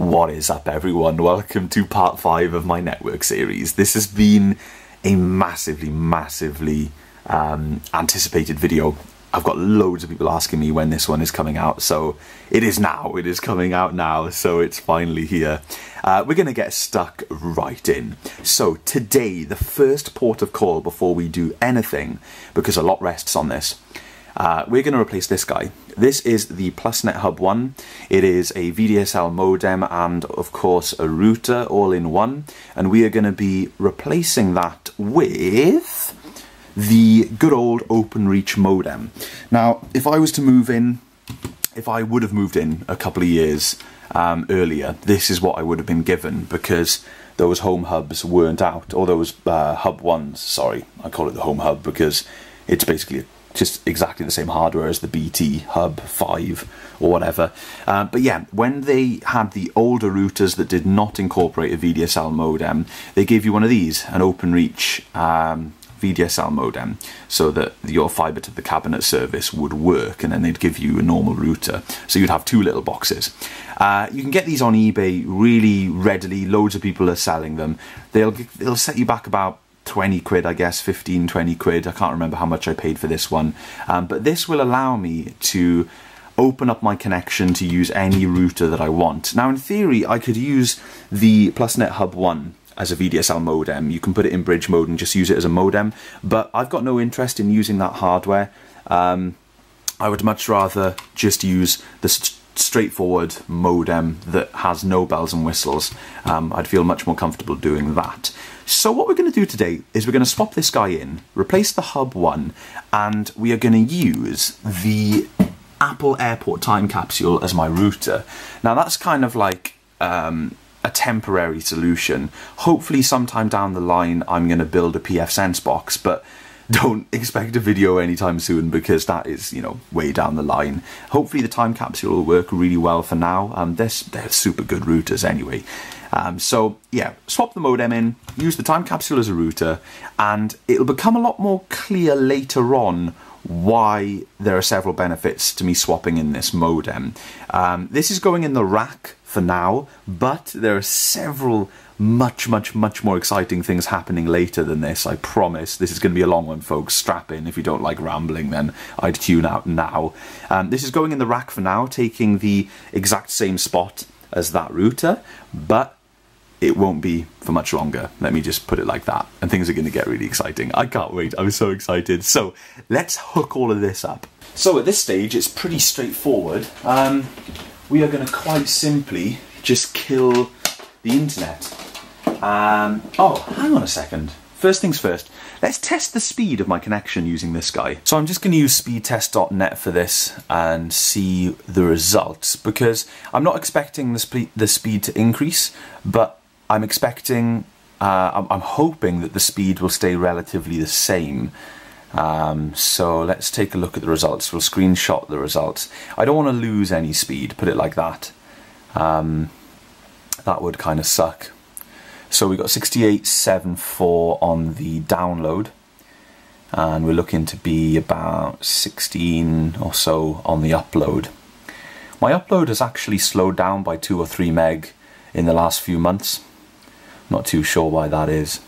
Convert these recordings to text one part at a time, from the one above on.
What is up everyone? Welcome to part 5 of my network series. This has been a massively, massively um, anticipated video. I've got loads of people asking me when this one is coming out, so it is now. It is coming out now, so it's finally here. Uh, we're going to get stuck right in. So today, the first port of call before we do anything, because a lot rests on this, uh, we're going to replace this guy. This is the PlusNet Hub 1. It is a VDSL modem and of course a router all in one. And we are going to be replacing that with the good old OpenReach modem. Now, if I was to move in, if I would have moved in a couple of years um, earlier, this is what I would have been given because those home hubs weren't out, or those uh, hub ones, sorry, I call it the home hub because it's basically just exactly the same hardware as the BT Hub 5 or whatever. Uh, but yeah, when they had the older routers that did not incorporate a VDSL modem, they gave you one of these, an OpenReach um, VDSL modem, so that your fiber to the cabinet service would work, and then they'd give you a normal router. So you'd have two little boxes. Uh, you can get these on eBay really readily. Loads of people are selling them. They'll they'll set you back about 20 quid, I guess, 15, 20 quid. I can't remember how much I paid for this one. Um, but this will allow me to open up my connection to use any router that I want. Now, in theory, I could use the PlusNet Hub 1 as a VDSL modem. You can put it in bridge mode and just use it as a modem, but I've got no interest in using that hardware. Um, I would much rather just use the straightforward modem that has no bells and whistles. Um, I'd feel much more comfortable doing that. So what we're going to do today is we're going to swap this guy in, replace the hub one, and we are going to use the Apple Airport time capsule as my router. Now that's kind of like um, a temporary solution. Hopefully sometime down the line I'm going to build a pfSense box, but don't expect a video anytime soon because that is, you know, way down the line. Hopefully the time capsule will work really well for now. Um, they're, they're super good routers anyway. Um, so yeah, swap the modem in, use the time capsule as a router, and it'll become a lot more clear later on why there are several benefits to me swapping in this modem. Um, this is going in the rack for now, but there are several much, much, much more exciting things happening later than this, I promise. This is going to be a long one, folks. Strap in. If you don't like rambling, then I'd tune out now. Um, this is going in the rack for now, taking the exact same spot as that router, but it won't be for much longer. Let me just put it like that. And things are going to get really exciting. I can't wait. I'm so excited. So let's hook all of this up. So at this stage, it's pretty straightforward. Um, we are going to quite simply just kill the internet. Um, oh, hang on a second. First things first, let's test the speed of my connection using this guy. So I'm just going to use speedtest.net for this and see the results because I'm not expecting the, spe the speed to increase, but I'm expecting, uh, I'm, hoping that the speed will stay relatively the same. Um, so let's take a look at the results. We'll screenshot the results. I don't want to lose any speed, put it like that. Um, that would kind of suck. So we got 6874 on the download and we're looking to be about 16 or so on the upload. My upload has actually slowed down by 2 or 3 meg in the last few months. Not too sure why that is.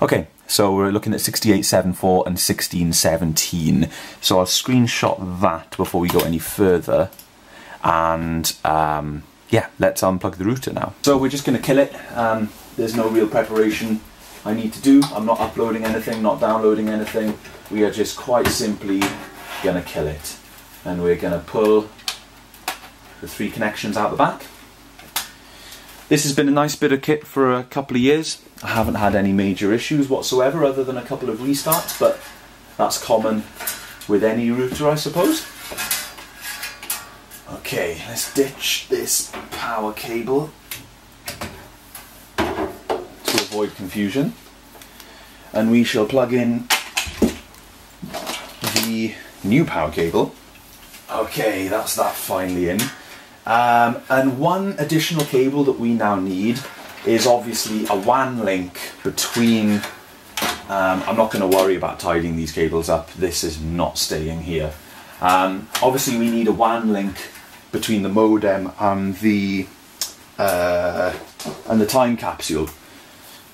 Okay, so we're looking at 6874 and 1617. So I'll screenshot that before we go any further. And um, yeah, let's unplug the router now. So we're just going to kill it. Um, there's no real preparation I need to do. I'm not uploading anything, not downloading anything. We are just quite simply going to kill it. And we're going to pull the three connections out the back. This has been a nice bit of kit for a couple of years. I haven't had any major issues whatsoever other than a couple of restarts, but that's common with any router I suppose. Okay, let's ditch this power cable to avoid confusion. And we shall plug in the new power cable. Okay, that's that finally in. Um, and one additional cable that we now need is obviously a WAN link between um, I'm not going to worry about tidying these cables up this is not staying here um, obviously we need a WAN link between the modem and the uh, and the time capsule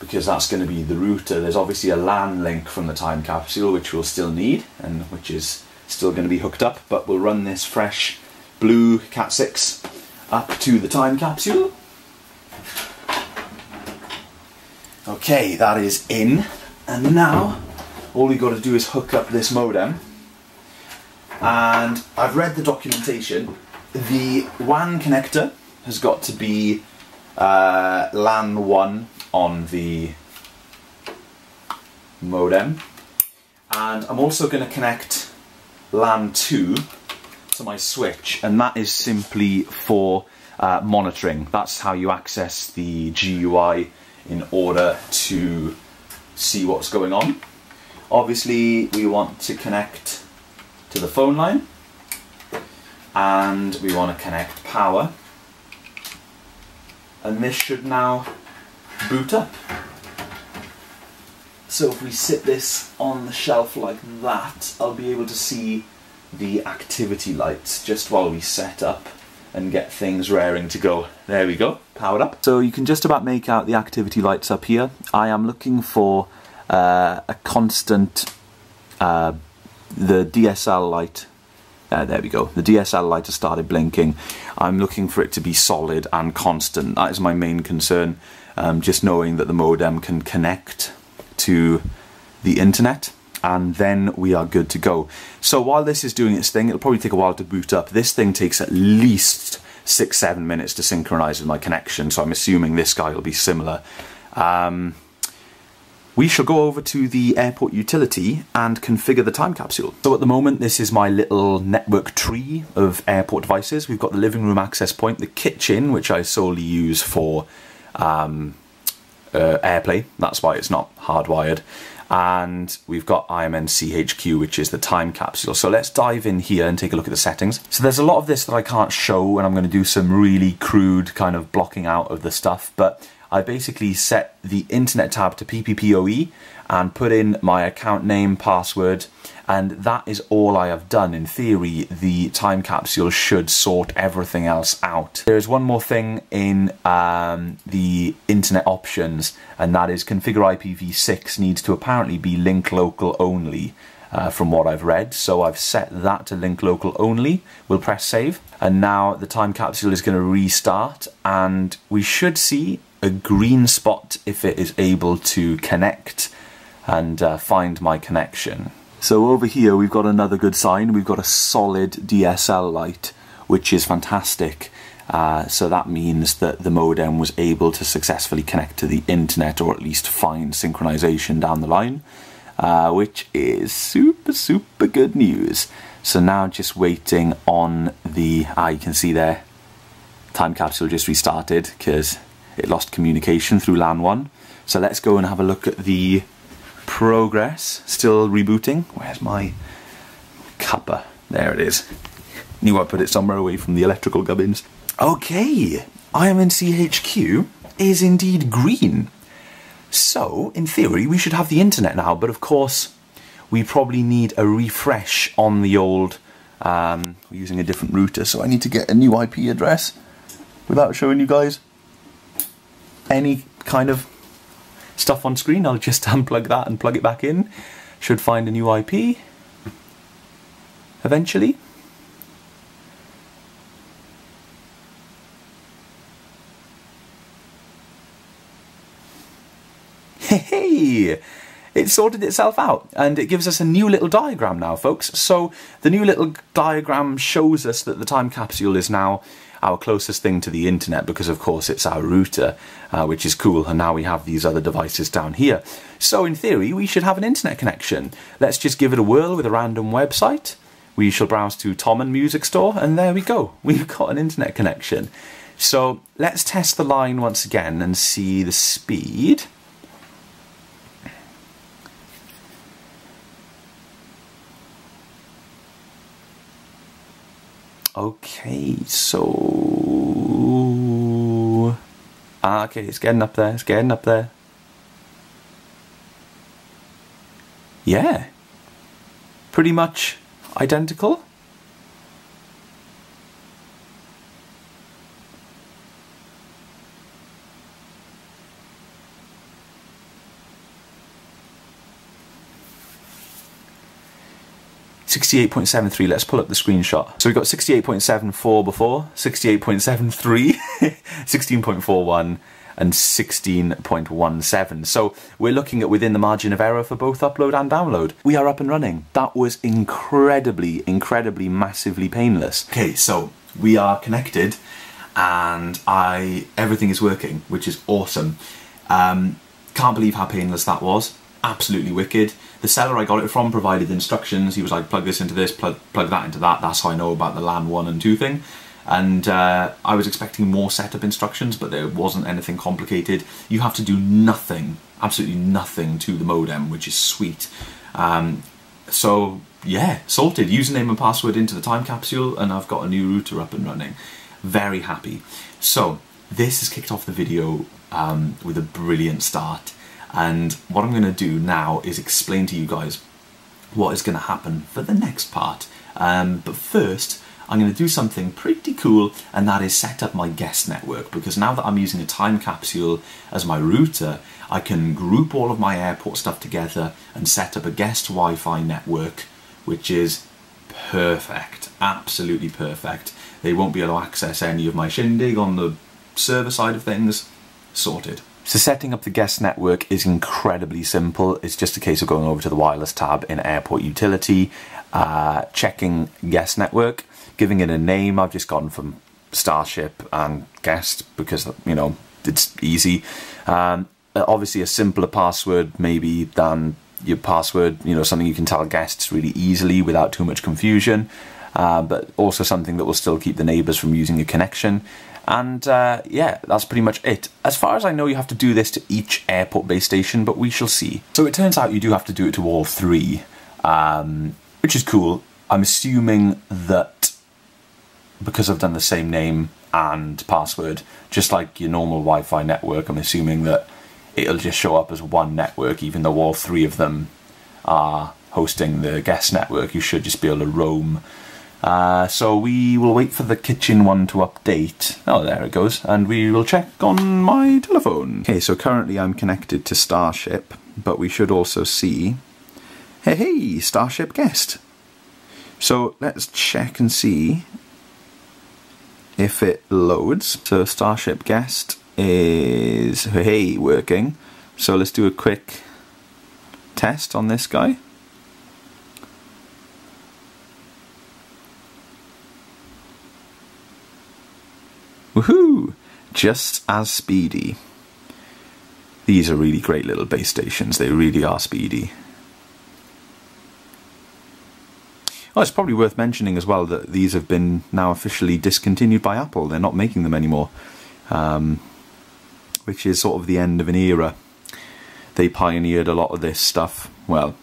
because that's going to be the router. There's obviously a LAN link from the time capsule which we'll still need and which is still going to be hooked up but we'll run this fresh blue Cat6 up to the time capsule. Okay, that is in and now all we got to do is hook up this modem and I've read the documentation. The WAN connector has got to be uh, LAN 1 on the modem and I'm also going to connect LAN 2 to my switch and that is simply for uh, monitoring. That's how you access the GUI in order to see what's going on. Obviously we want to connect to the phone line and we want to connect power and this should now boot up. So if we sit this on the shelf like that, I'll be able to see the activity lights just while we set up and get things raring to go. There we go, powered up. So you can just about make out the activity lights up here. I am looking for uh, a constant, uh, the DSL light uh, there we go. The DSL light has started blinking. I'm looking for it to be solid and constant. That is my main concern. Um, just knowing that the modem can connect to the internet and then we are good to go. So while this is doing its thing, it'll probably take a while to boot up. This thing takes at least six, seven minutes to synchronize with my connection, so I'm assuming this guy will be similar. Um, we shall go over to the airport utility and configure the time capsule. So at the moment this is my little network tree of airport devices. We've got the living room access point, the kitchen which I solely use for um, uh, AirPlay, that's why it's not hardwired. And we've got IMNCHQ, which is the time capsule. So let's dive in here and take a look at the settings. So there's a lot of this that I can't show, and I'm going to do some really crude kind of blocking out of the stuff. But I basically set the internet tab to PPPoE and put in my account name, password, and that is all I have done. In theory, the time capsule should sort everything else out. There is one more thing in um, the internet options, and that is configure IPv6 needs to apparently be link local only. Uh, from what I've read. So I've set that to link local only. We'll press save. And now the time capsule is going to restart and we should see a green spot if it is able to connect and uh, find my connection. So over here we've got another good sign. We've got a solid DSL light, which is fantastic. Uh, so that means that the modem was able to successfully connect to the internet or at least find synchronization down the line, uh, which is super, super good news. So now just waiting on the, ah, you can see there, time capsule just restarted because it lost communication through LAN 1. So let's go and have a look at the progress. Still rebooting. Where's my cuppa? There it is. Knew I put it somewhere away from the electrical gubbins. Okay, IMNCHQ is indeed green. So, in theory, we should have the internet now, but of course, we probably need a refresh on the old, um, we're using a different router, so I need to get a new IP address without showing you guys any kind of stuff on screen, I'll just unplug that and plug it back in. Should find a new IP eventually. Hey! It sorted itself out and it gives us a new little diagram now, folks. So the new little diagram shows us that the time capsule is now our closest thing to the internet because of course it's our router, uh, which is cool, and now we have these other devices down here. So in theory, we should have an internet connection. Let's just give it a whirl with a random website. We shall browse to Thomann Music Store, and there we go. We've got an internet connection. So let's test the line once again and see the speed. Okay, so... Ah, okay, it's getting up there, it's getting up there. Yeah. Pretty much identical. 68.73, let's pull up the screenshot. So we've got 68.74 before, 68.73, 16.41, and 16.17. So we're looking at within the margin of error for both upload and download. We are up and running. That was incredibly, incredibly, massively painless. Okay, so we are connected and I everything is working, which is awesome. Um, can't believe how painless that was. Absolutely wicked. The seller I got it from provided instructions. He was like, plug this into this, plug, plug that into that. That's how I know about the LAN 1 and 2 thing. And uh, I was expecting more setup instructions but there wasn't anything complicated. You have to do nothing absolutely nothing to the modem which is sweet. Um, so yeah sorted. Username and password into the time capsule and I've got a new router up and running. Very happy. So this has kicked off the video um, with a brilliant start and what I'm going to do now is explain to you guys what is going to happen for the next part um, but first I'm going to do something pretty cool and that is set up my guest network because now that I'm using a time capsule as my router I can group all of my airport stuff together and set up a guest Wi-Fi network which is perfect, absolutely perfect. They won't be able to access any of my shindig on the server side of things, sorted. So setting up the guest network is incredibly simple. It's just a case of going over to the wireless tab in Airport Utility, uh, checking guest network, giving it a name. I've just gone from Starship and guest because, you know, it's easy. Um, obviously a simpler password maybe than your password, you know, something you can tell guests really easily without too much confusion. Uh, but also something that will still keep the neighbours from using your connection. And uh, yeah, that's pretty much it. As far as I know, you have to do this to each airport base station, but we shall see. So it turns out you do have to do it to all three, um, which is cool. I'm assuming that because I've done the same name and password, just like your normal Wi-Fi network, I'm assuming that it'll just show up as one network, even though all three of them are hosting the guest network. You should just be able to roam uh, so we will wait for the kitchen one to update. Oh, there it goes. And we will check on my telephone. Okay, so currently I'm connected to Starship, but we should also see... Hey, hey, Starship guest. So let's check and see if it loads. So Starship guest is, hey, working. So let's do a quick test on this guy. Woohoo! Just as speedy. These are really great little base stations, they really are speedy. Oh, it's probably worth mentioning as well that these have been now officially discontinued by Apple. They're not making them anymore, um, which is sort of the end of an era. They pioneered a lot of this stuff, well,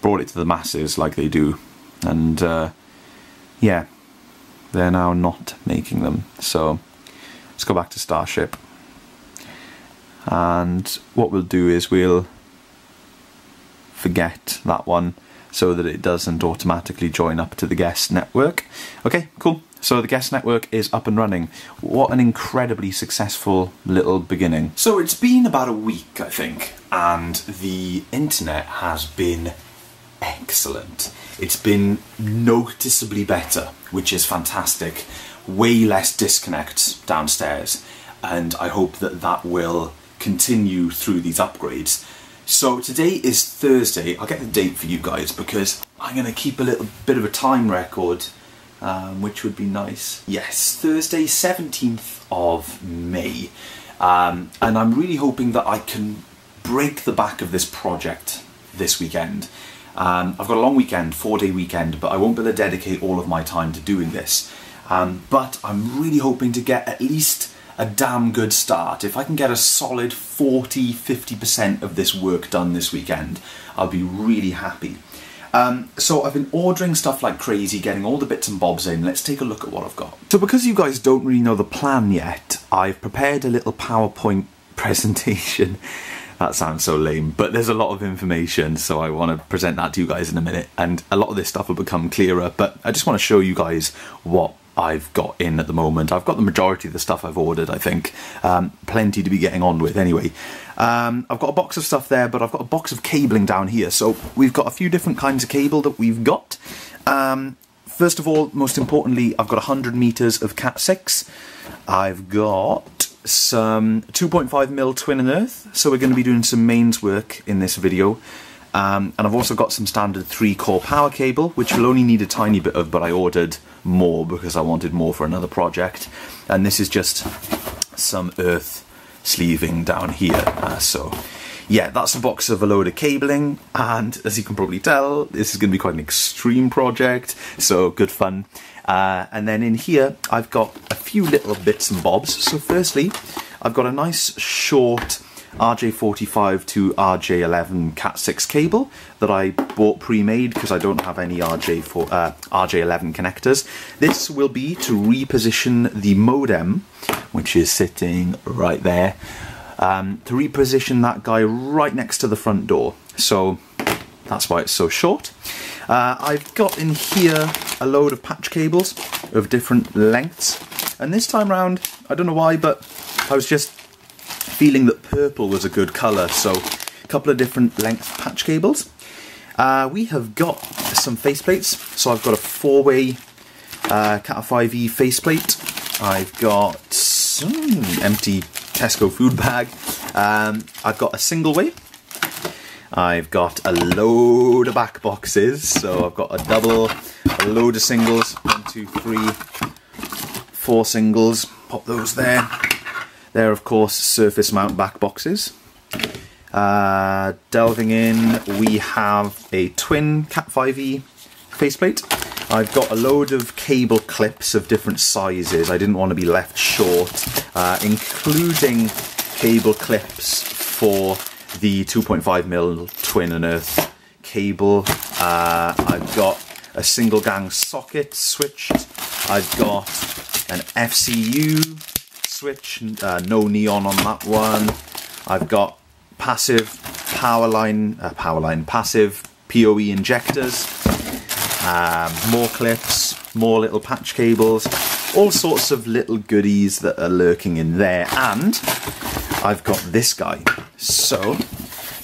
brought it to the masses like they do, and uh, yeah, they're now not making them. So Let's go back to Starship. And what we'll do is we'll forget that one so that it doesn't automatically join up to the guest network. Okay, cool. So the guest network is up and running. What an incredibly successful little beginning. So it's been about a week, I think, and the internet has been excellent. It's been noticeably better, which is fantastic way less disconnects downstairs and I hope that that will continue through these upgrades. So today is Thursday, I'll get the date for you guys because I'm going to keep a little bit of a time record um, which would be nice. Yes, Thursday 17th of May um, and I'm really hoping that I can break the back of this project this weekend. Um, I've got a long weekend, four day weekend, but I won't be able to dedicate all of my time to doing this. Um, but I'm really hoping to get at least a damn good start. If I can get a solid 40 50% of this work done this weekend, I'll be really happy. Um, so I've been ordering stuff like crazy, getting all the bits and bobs in. Let's take a look at what I've got. So because you guys don't really know the plan yet, I've prepared a little PowerPoint presentation. that sounds so lame, but there's a lot of information, so I want to present that to you guys in a minute. And a lot of this stuff will become clearer, but I just want to show you guys what I've got in at the moment. I've got the majority of the stuff I've ordered, I think. Um, plenty to be getting on with anyway. Um, I've got a box of stuff there, but I've got a box of cabling down here. So we've got a few different kinds of cable that we've got. Um, first of all, most importantly, I've got 100 meters of Cat 6. I've got some 2.5mm twin and earth, so we're going to be doing some mains work in this video. Um, and I've also got some standard 3 core power cable, which will only need a tiny bit of, but I ordered more because I wanted more for another project. And this is just some earth sleeving down here. Uh, so yeah, that's a box of a load of cabling, and as you can probably tell, this is going to be quite an extreme project, so good fun. Uh, and then in here, I've got a few little bits and bobs. So firstly, I've got a nice short RJ45 to RJ11 Cat6 cable that I bought pre-made because I don't have any RJ4, uh, RJ11 connectors. This will be to reposition the modem, which is sitting right there, um, to reposition that guy right next to the front door. So that's why it's so short. Uh, I've got in here a load of patch cables of different lengths. And this time round, I don't know why, but I was just feeling that purple was a good colour, so a couple of different length patch cables. Uh, we have got some faceplates, so I've got a four-way uh, Cat 5e faceplate. I've got some empty Tesco food bag. Um, I've got a single way. I've got a load of back boxes, so I've got a double, a load of singles, one, two, three, four singles, pop those there. They're of course surface mount back boxes. Uh, delving in, we have a twin Cat 5e faceplate. I've got a load of cable clips of different sizes. I didn't want to be left short, uh, including cable clips for the 2.5mm twin and earth cable. Uh, I've got a single gang socket switched. I've got an FCU switch, uh, no neon on that one. I've got passive power line, uh, power line, passive PoE injectors, um, more clips, more little patch cables, all sorts of little goodies that are lurking in there. And I've got this guy. So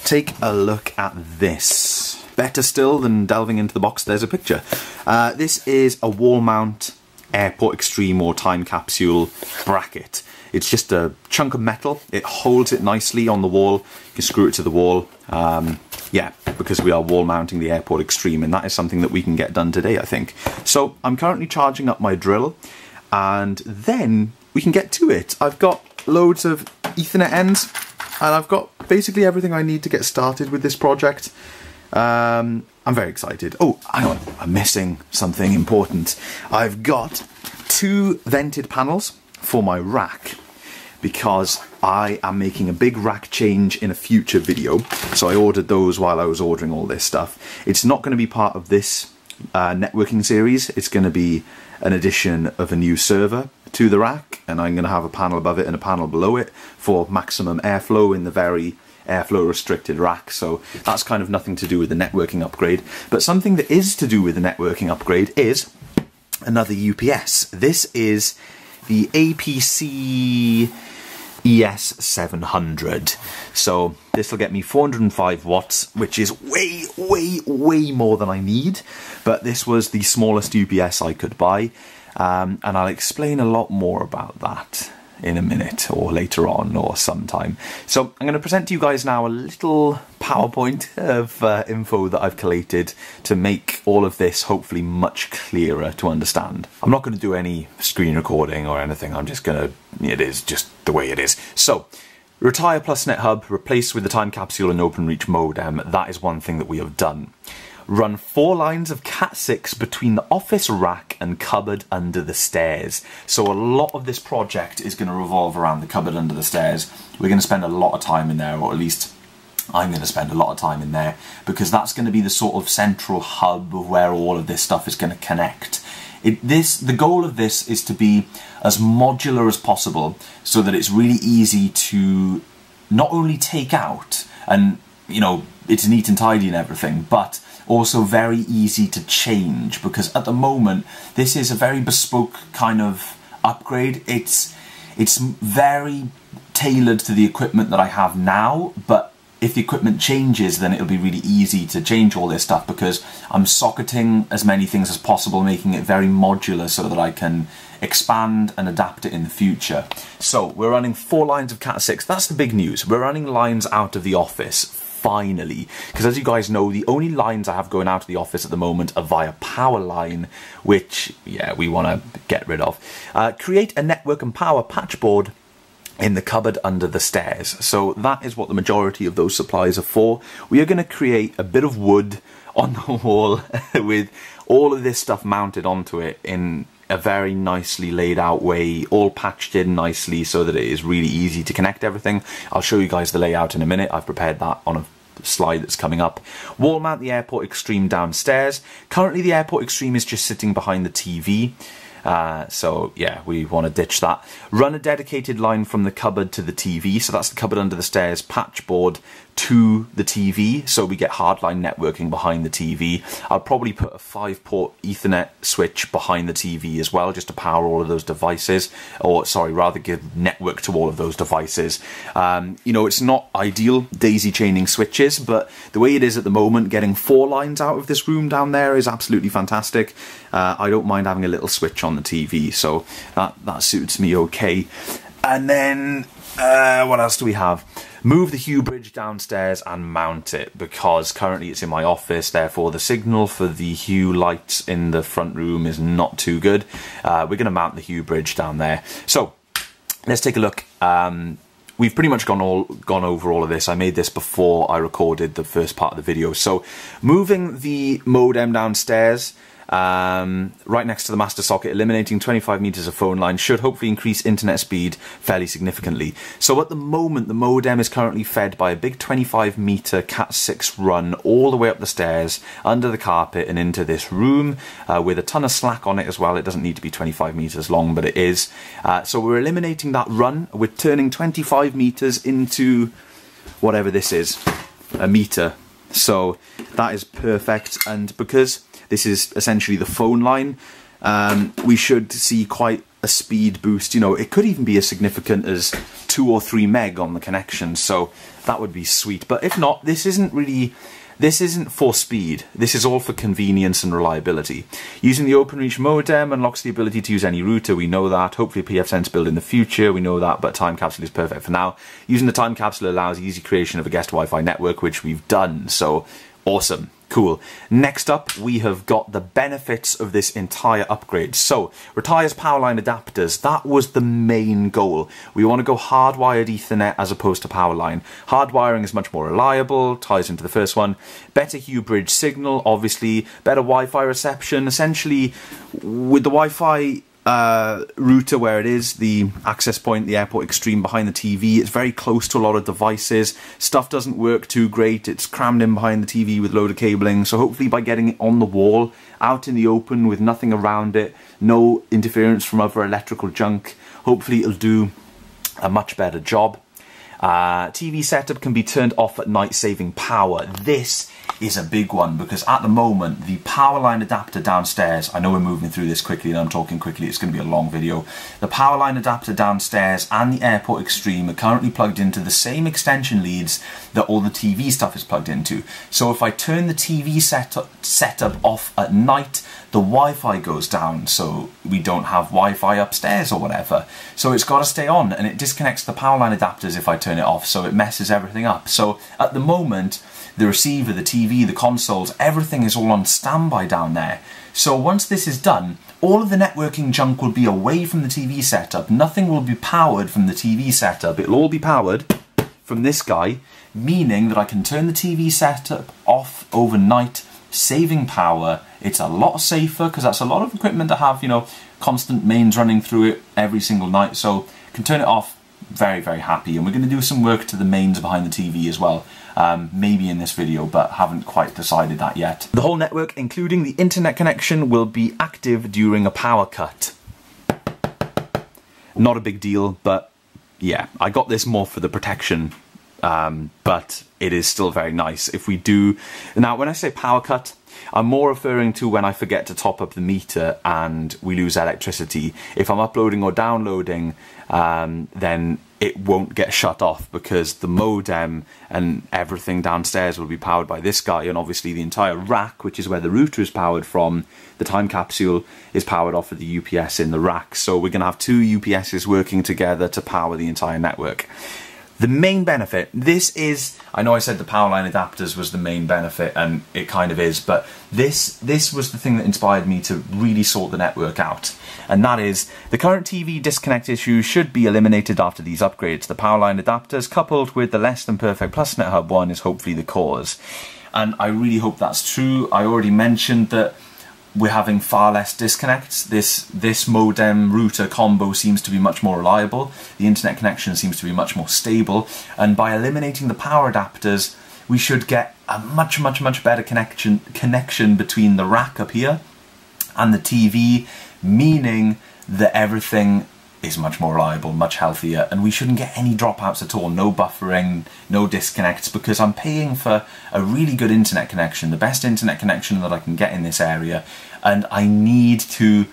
take a look at this. Better still than delving into the box, there's a picture. Uh, this is a wall mount Airport Extreme or time capsule bracket. It's just a chunk of metal. It holds it nicely on the wall. You can screw it to the wall. Um, yeah, because we are wall mounting the Airport Extreme, and that is something that we can get done today, I think. So I'm currently charging up my drill, and then we can get to it. I've got loads of Ethernet ends, and I've got basically everything I need to get started with this project. Um, I'm very excited. Oh, hang on, I'm missing something important. I've got two vented panels for my rack because I am making a big rack change in a future video. So I ordered those while I was ordering all this stuff. It's not going to be part of this uh, networking series. It's going to be an addition of a new server to the rack and I'm going to have a panel above it and a panel below it for maximum airflow in the very airflow restricted rack, so that's kind of nothing to do with the networking upgrade. But something that is to do with the networking upgrade is another UPS. This is the APC ES700. So this will get me 405 watts, which is way, way, way more than I need. But this was the smallest UPS I could buy. Um, and I'll explain a lot more about that in a minute or later on or sometime. So I'm going to present to you guys now a little PowerPoint of uh, info that I've collated to make all of this hopefully much clearer to understand. I'm not going to do any screen recording or anything, I'm just going to, it is just the way it is. So, retire PlusNet Hub, replace with the time capsule and OpenReach modem, that is one thing that we have done run four lines of Cat6 between the office rack and cupboard under the stairs. So a lot of this project is going to revolve around the cupboard under the stairs. We're going to spend a lot of time in there, or at least I'm going to spend a lot of time in there, because that's going to be the sort of central hub of where all of this stuff is going to connect. It, this the goal of this is to be as modular as possible so that it's really easy to not only take out and you know it's neat and tidy and everything but also very easy to change because at the moment this is a very bespoke kind of upgrade. It's it's very tailored to the equipment that I have now, but if the equipment changes, then it'll be really easy to change all this stuff because I'm socketing as many things as possible, making it very modular so that I can expand and adapt it in the future. So we're running four lines of Cat 6. That's the big news. We're running lines out of the office finally. Because as you guys know, the only lines I have going out of the office at the moment are via power line, which, yeah, we want to get rid of. Uh, create a network and power patch board in the cupboard under the stairs. So that is what the majority of those supplies are for. We are going to create a bit of wood on the wall with all of this stuff mounted onto it in a very nicely laid out way, all patched in nicely so that it is really easy to connect everything. I'll show you guys the layout in a minute. I've prepared that on a slide that's coming up. Wall mount the Airport Extreme downstairs. Currently the Airport Extreme is just sitting behind the TV. Uh, so yeah, we want to ditch that. Run a dedicated line from the cupboard to the TV. So that's the cupboard under the stairs patch board to the TV. So we get hardline networking behind the TV. I'll probably put a five port ethernet switch behind the TV as well, just to power all of those devices. Or sorry, rather give network to all of those devices. Um, you know, it's not ideal daisy chaining switches, but the way it is at the moment, getting four lines out of this room down there is absolutely fantastic. Uh, I don't mind having a little switch on the TV, so that, that suits me okay. And then, uh, what else do we have? Move the Hue bridge downstairs and mount it because currently it's in my office, therefore the signal for the Hue lights in the front room is not too good. Uh, we're going to mount the Hue bridge down there. So, let's take a look. Um, we've pretty much gone all gone over all of this. I made this before I recorded the first part of the video. So, moving the modem downstairs um, right next to the master socket, eliminating 25 meters of phone line should hopefully increase internet speed fairly significantly. So at the moment, the modem is currently fed by a big 25 meter Cat6 run all the way up the stairs, under the carpet, and into this room uh, with a ton of slack on it as well. It doesn't need to be 25 meters long, but it is. Uh, so we're eliminating that run. We're turning 25 meters into whatever this is, a meter. So that is perfect. And because this is essentially the phone line. Um, we should see quite a speed boost. You know, it could even be as significant as two or three meg on the connection. So that would be sweet. But if not, this isn't really this isn't for speed, this is all for convenience and reliability. Using the OpenReach modem unlocks the ability to use any router, we know that. Hopefully pfSense build in the future, we know that, but Time Capsule is perfect for now. Using the Time Capsule allows easy creation of a guest Wi-Fi network, which we've done, so awesome. Cool. Next up, we have got the benefits of this entire upgrade. So, retires powerline adapters. That was the main goal. We want to go hardwired Ethernet as opposed to powerline. Hardwiring is much more reliable, ties into the first one. Better Hue bridge signal, obviously. Better Wi-Fi reception. Essentially, with the Wi-Fi uh, router where it is, the access point, the airport extreme behind the TV. It's very close to a lot of devices. Stuff doesn't work too great. It's crammed in behind the TV with a load of cabling. So hopefully by getting it on the wall, out in the open with nothing around it, no interference from other electrical junk, hopefully it'll do a much better job. Uh, TV setup can be turned off at night saving power. This is a big one because at the moment the power line adapter downstairs, I know we're moving through this quickly and I'm talking quickly, it's going to be a long video. The power line adapter downstairs and the Airport Extreme are currently plugged into the same extension leads that all the TV stuff is plugged into. So if I turn the TV setup, setup off at night, the Wi-Fi goes down so we don't have Wi-Fi upstairs or whatever. So it's got to stay on and it disconnects the power line adapters if I turn it off so it messes everything up. So at the moment the receiver, the TV, the consoles, everything is all on standby down there. So once this is done, all of the networking junk will be away from the TV setup. Nothing will be powered from the TV setup. It'll all be powered from this guy, meaning that I can turn the TV setup off overnight, saving power. It's a lot safer because that's a lot of equipment to have, you know, constant mains running through it every single night. So can turn it off, very, very happy. And we're going to do some work to the mains behind the TV as well um, maybe in this video, but haven't quite decided that yet. The whole network, including the internet connection, will be active during a power cut. Not a big deal, but yeah, I got this more for the protection, um, but it is still very nice. If we do, now when I say power cut, I'm more referring to when I forget to top up the meter and we lose electricity. If I'm uploading or downloading, um, then it won't get shut off because the modem and everything downstairs will be powered by this guy. And obviously the entire rack which is where the router is powered from the time capsule is powered off of the UPS in the rack. So we're going to have two UPSs working together to power the entire network. The main benefit, this is, I know I said the power line adapters was the main benefit, and it kind of is, but this, this was the thing that inspired me to really sort the network out. And that is, the current TV disconnect issue should be eliminated after these upgrades. The power line adapters coupled with the less than perfect PlusNet Hub 1 is hopefully the cause. And I really hope that's true. I already mentioned that we're having far less disconnects. This this modem router combo seems to be much more reliable. The internet connection seems to be much more stable, and by eliminating the power adapters, we should get a much much much better connection connection between the rack up here and the TV, meaning that everything is much more reliable, much healthier, and we shouldn't get any dropouts at all, no buffering, no disconnects, because I'm paying for a really good internet connection, the best internet connection that I can get in this area, and I need to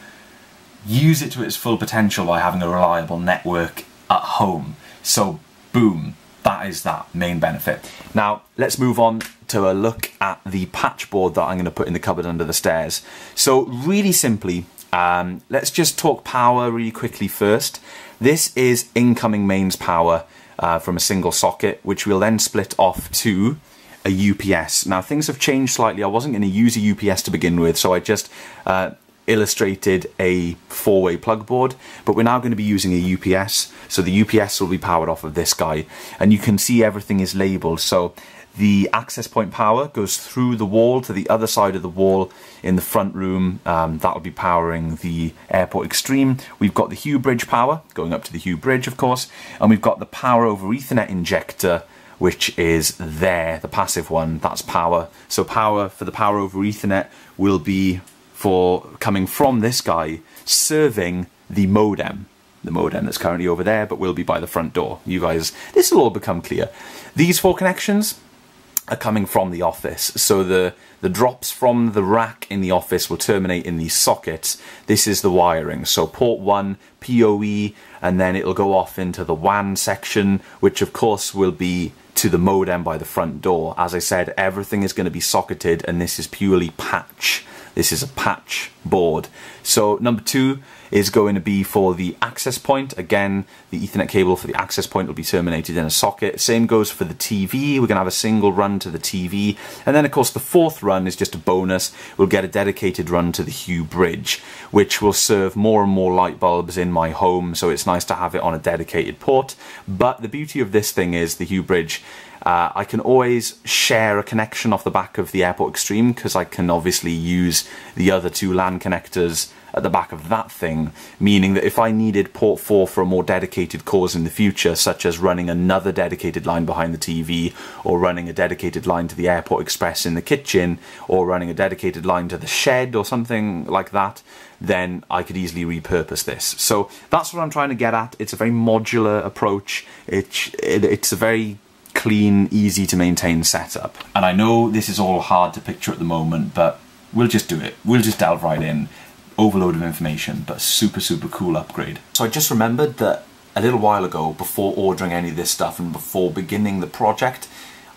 use it to its full potential by having a reliable network at home. So, boom, that is that main benefit. Now, let's move on to a look at the patch board that I'm going to put in the cupboard under the stairs. So, really simply, um, let's just talk power really quickly first. This is incoming mains power uh, from a single socket, which we'll then split off to a UPS. Now things have changed slightly. I wasn't going to use a UPS to begin with, so I just uh, illustrated a four-way plug board, but we're now going to be using a UPS. So the UPS will be powered off of this guy, and you can see everything is labeled. So the access point power goes through the wall to the other side of the wall in the front room. Um, that will be powering the Airport Extreme. We've got the Hue Bridge power going up to the Hue Bridge, of course, and we've got the power over Ethernet injector which is there, the passive one, that's power. So power for the power over Ethernet will be for coming from this guy serving the modem the modem that's currently over there, but will be by the front door. You guys, this will all become clear. These four connections, are coming from the office. So the, the drops from the rack in the office will terminate in these sockets. This is the wiring. So port 1, PoE, and then it'll go off into the WAN section, which of course will be to the modem by the front door. As I said, everything is going to be socketed and this is purely patch. This is a patch board. So number two is going to be for the access point. Again, the Ethernet cable for the access point will be terminated in a socket. Same goes for the TV. We're going to have a single run to the TV. And then, of course, the fourth run is just a bonus. We'll get a dedicated run to the Hue Bridge, which will serve more and more light bulbs in my home. So it's nice to have it on a dedicated port. But the beauty of this thing is the Hue Bridge uh, I can always share a connection off the back of the Airport Extreme because I can obviously use the other two LAN connectors at the back of that thing, meaning that if I needed port 4 for a more dedicated cause in the future, such as running another dedicated line behind the TV, or running a dedicated line to the Airport Express in the kitchen, or running a dedicated line to the shed or something like that, then I could easily repurpose this. So that's what I'm trying to get at. It's a very modular approach. It, it, it's a very clean, easy to maintain setup. And I know this is all hard to picture at the moment, but we'll just do it. We'll just delve right in. Overload of information, but super, super cool upgrade. So I just remembered that a little while ago, before ordering any of this stuff and before beginning the project,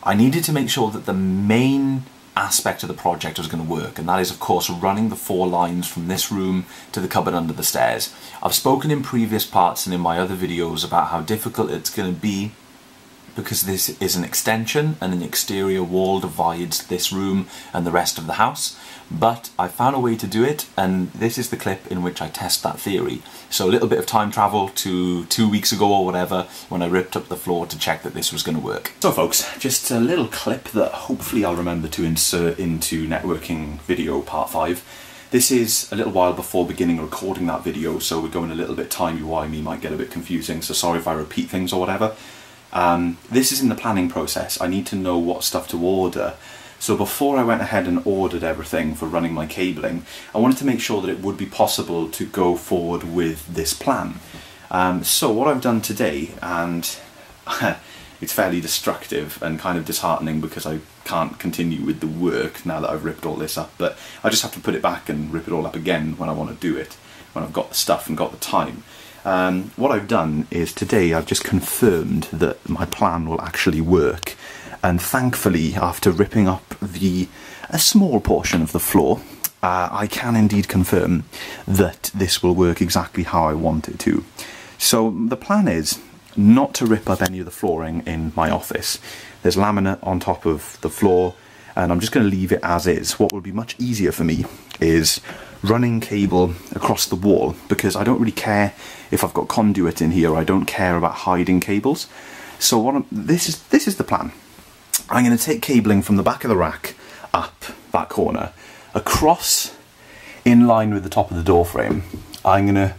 I needed to make sure that the main aspect of the project was going to work, and that is, of course, running the four lines from this room to the cupboard under the stairs. I've spoken in previous parts and in my other videos about how difficult it's going to be because this is an extension and an exterior wall divides this room and the rest of the house but I found a way to do it and this is the clip in which I test that theory. So a little bit of time travel to two weeks ago or whatever when I ripped up the floor to check that this was going to work. So folks, just a little clip that hopefully I'll remember to insert into networking video part 5. This is a little while before beginning recording that video so we're going a little bit timey-wimey, might get a bit confusing so sorry if I repeat things or whatever. Um, this is in the planning process. I need to know what stuff to order. So before I went ahead and ordered everything for running my cabling, I wanted to make sure that it would be possible to go forward with this plan. Um, so what I've done today, and it's fairly destructive and kind of disheartening because I can't continue with the work now that I've ripped all this up, but I just have to put it back and rip it all up again when I want to do it, when I've got the stuff and got the time. Um, what I've done is today I've just confirmed that my plan will actually work and thankfully after ripping up the a small portion of the floor uh, I can indeed confirm that this will work exactly how I want it to. So the plan is not to rip up any of the flooring in my office. There's laminate on top of the floor and I'm just going to leave it as is. What will be much easier for me is running cable across the wall because I don't really care if I've got conduit in here. I don't care about hiding cables. So what I'm, this is this is the plan. I'm going to take cabling from the back of the rack up that corner across in line with the top of the door frame. I'm going to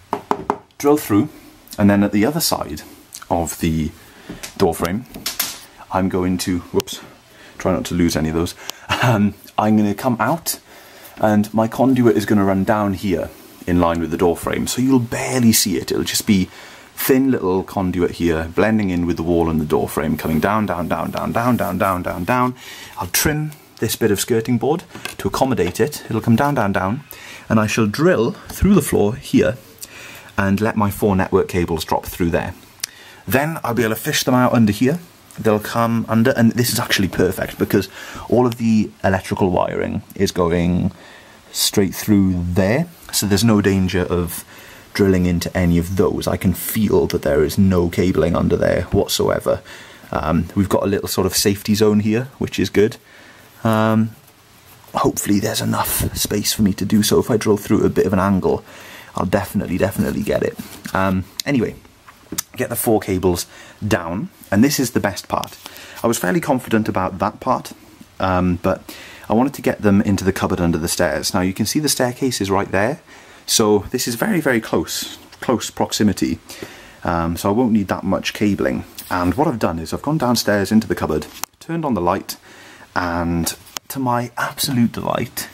drill through and then at the other side of the door frame I'm going to whoops try not to lose any of those um, I'm going to come out and my conduit is going to run down here in line with the door frame. So you'll barely see it. It'll just be thin little conduit here blending in with the wall and the door frame coming down down down down down down down down down. I'll trim this bit of skirting board to accommodate it. It'll come down down down. And I shall drill through the floor here and let my four network cables drop through there. Then I'll be able to fish them out under here. They'll come under and this is actually perfect because all of the electrical wiring is going straight through there so there's no danger of drilling into any of those. I can feel that there is no cabling under there whatsoever. Um, we've got a little sort of safety zone here which is good. Um, hopefully there's enough space for me to do so. If I drill through a bit of an angle I'll definitely definitely get it. Um, anyway get the four cables down, and this is the best part. I was fairly confident about that part, um, but I wanted to get them into the cupboard under the stairs. Now you can see the staircase is right there, so this is very, very close, close proximity, um, so I won't need that much cabling. And what I've done is I've gone downstairs into the cupboard, turned on the light, and to my absolute delight,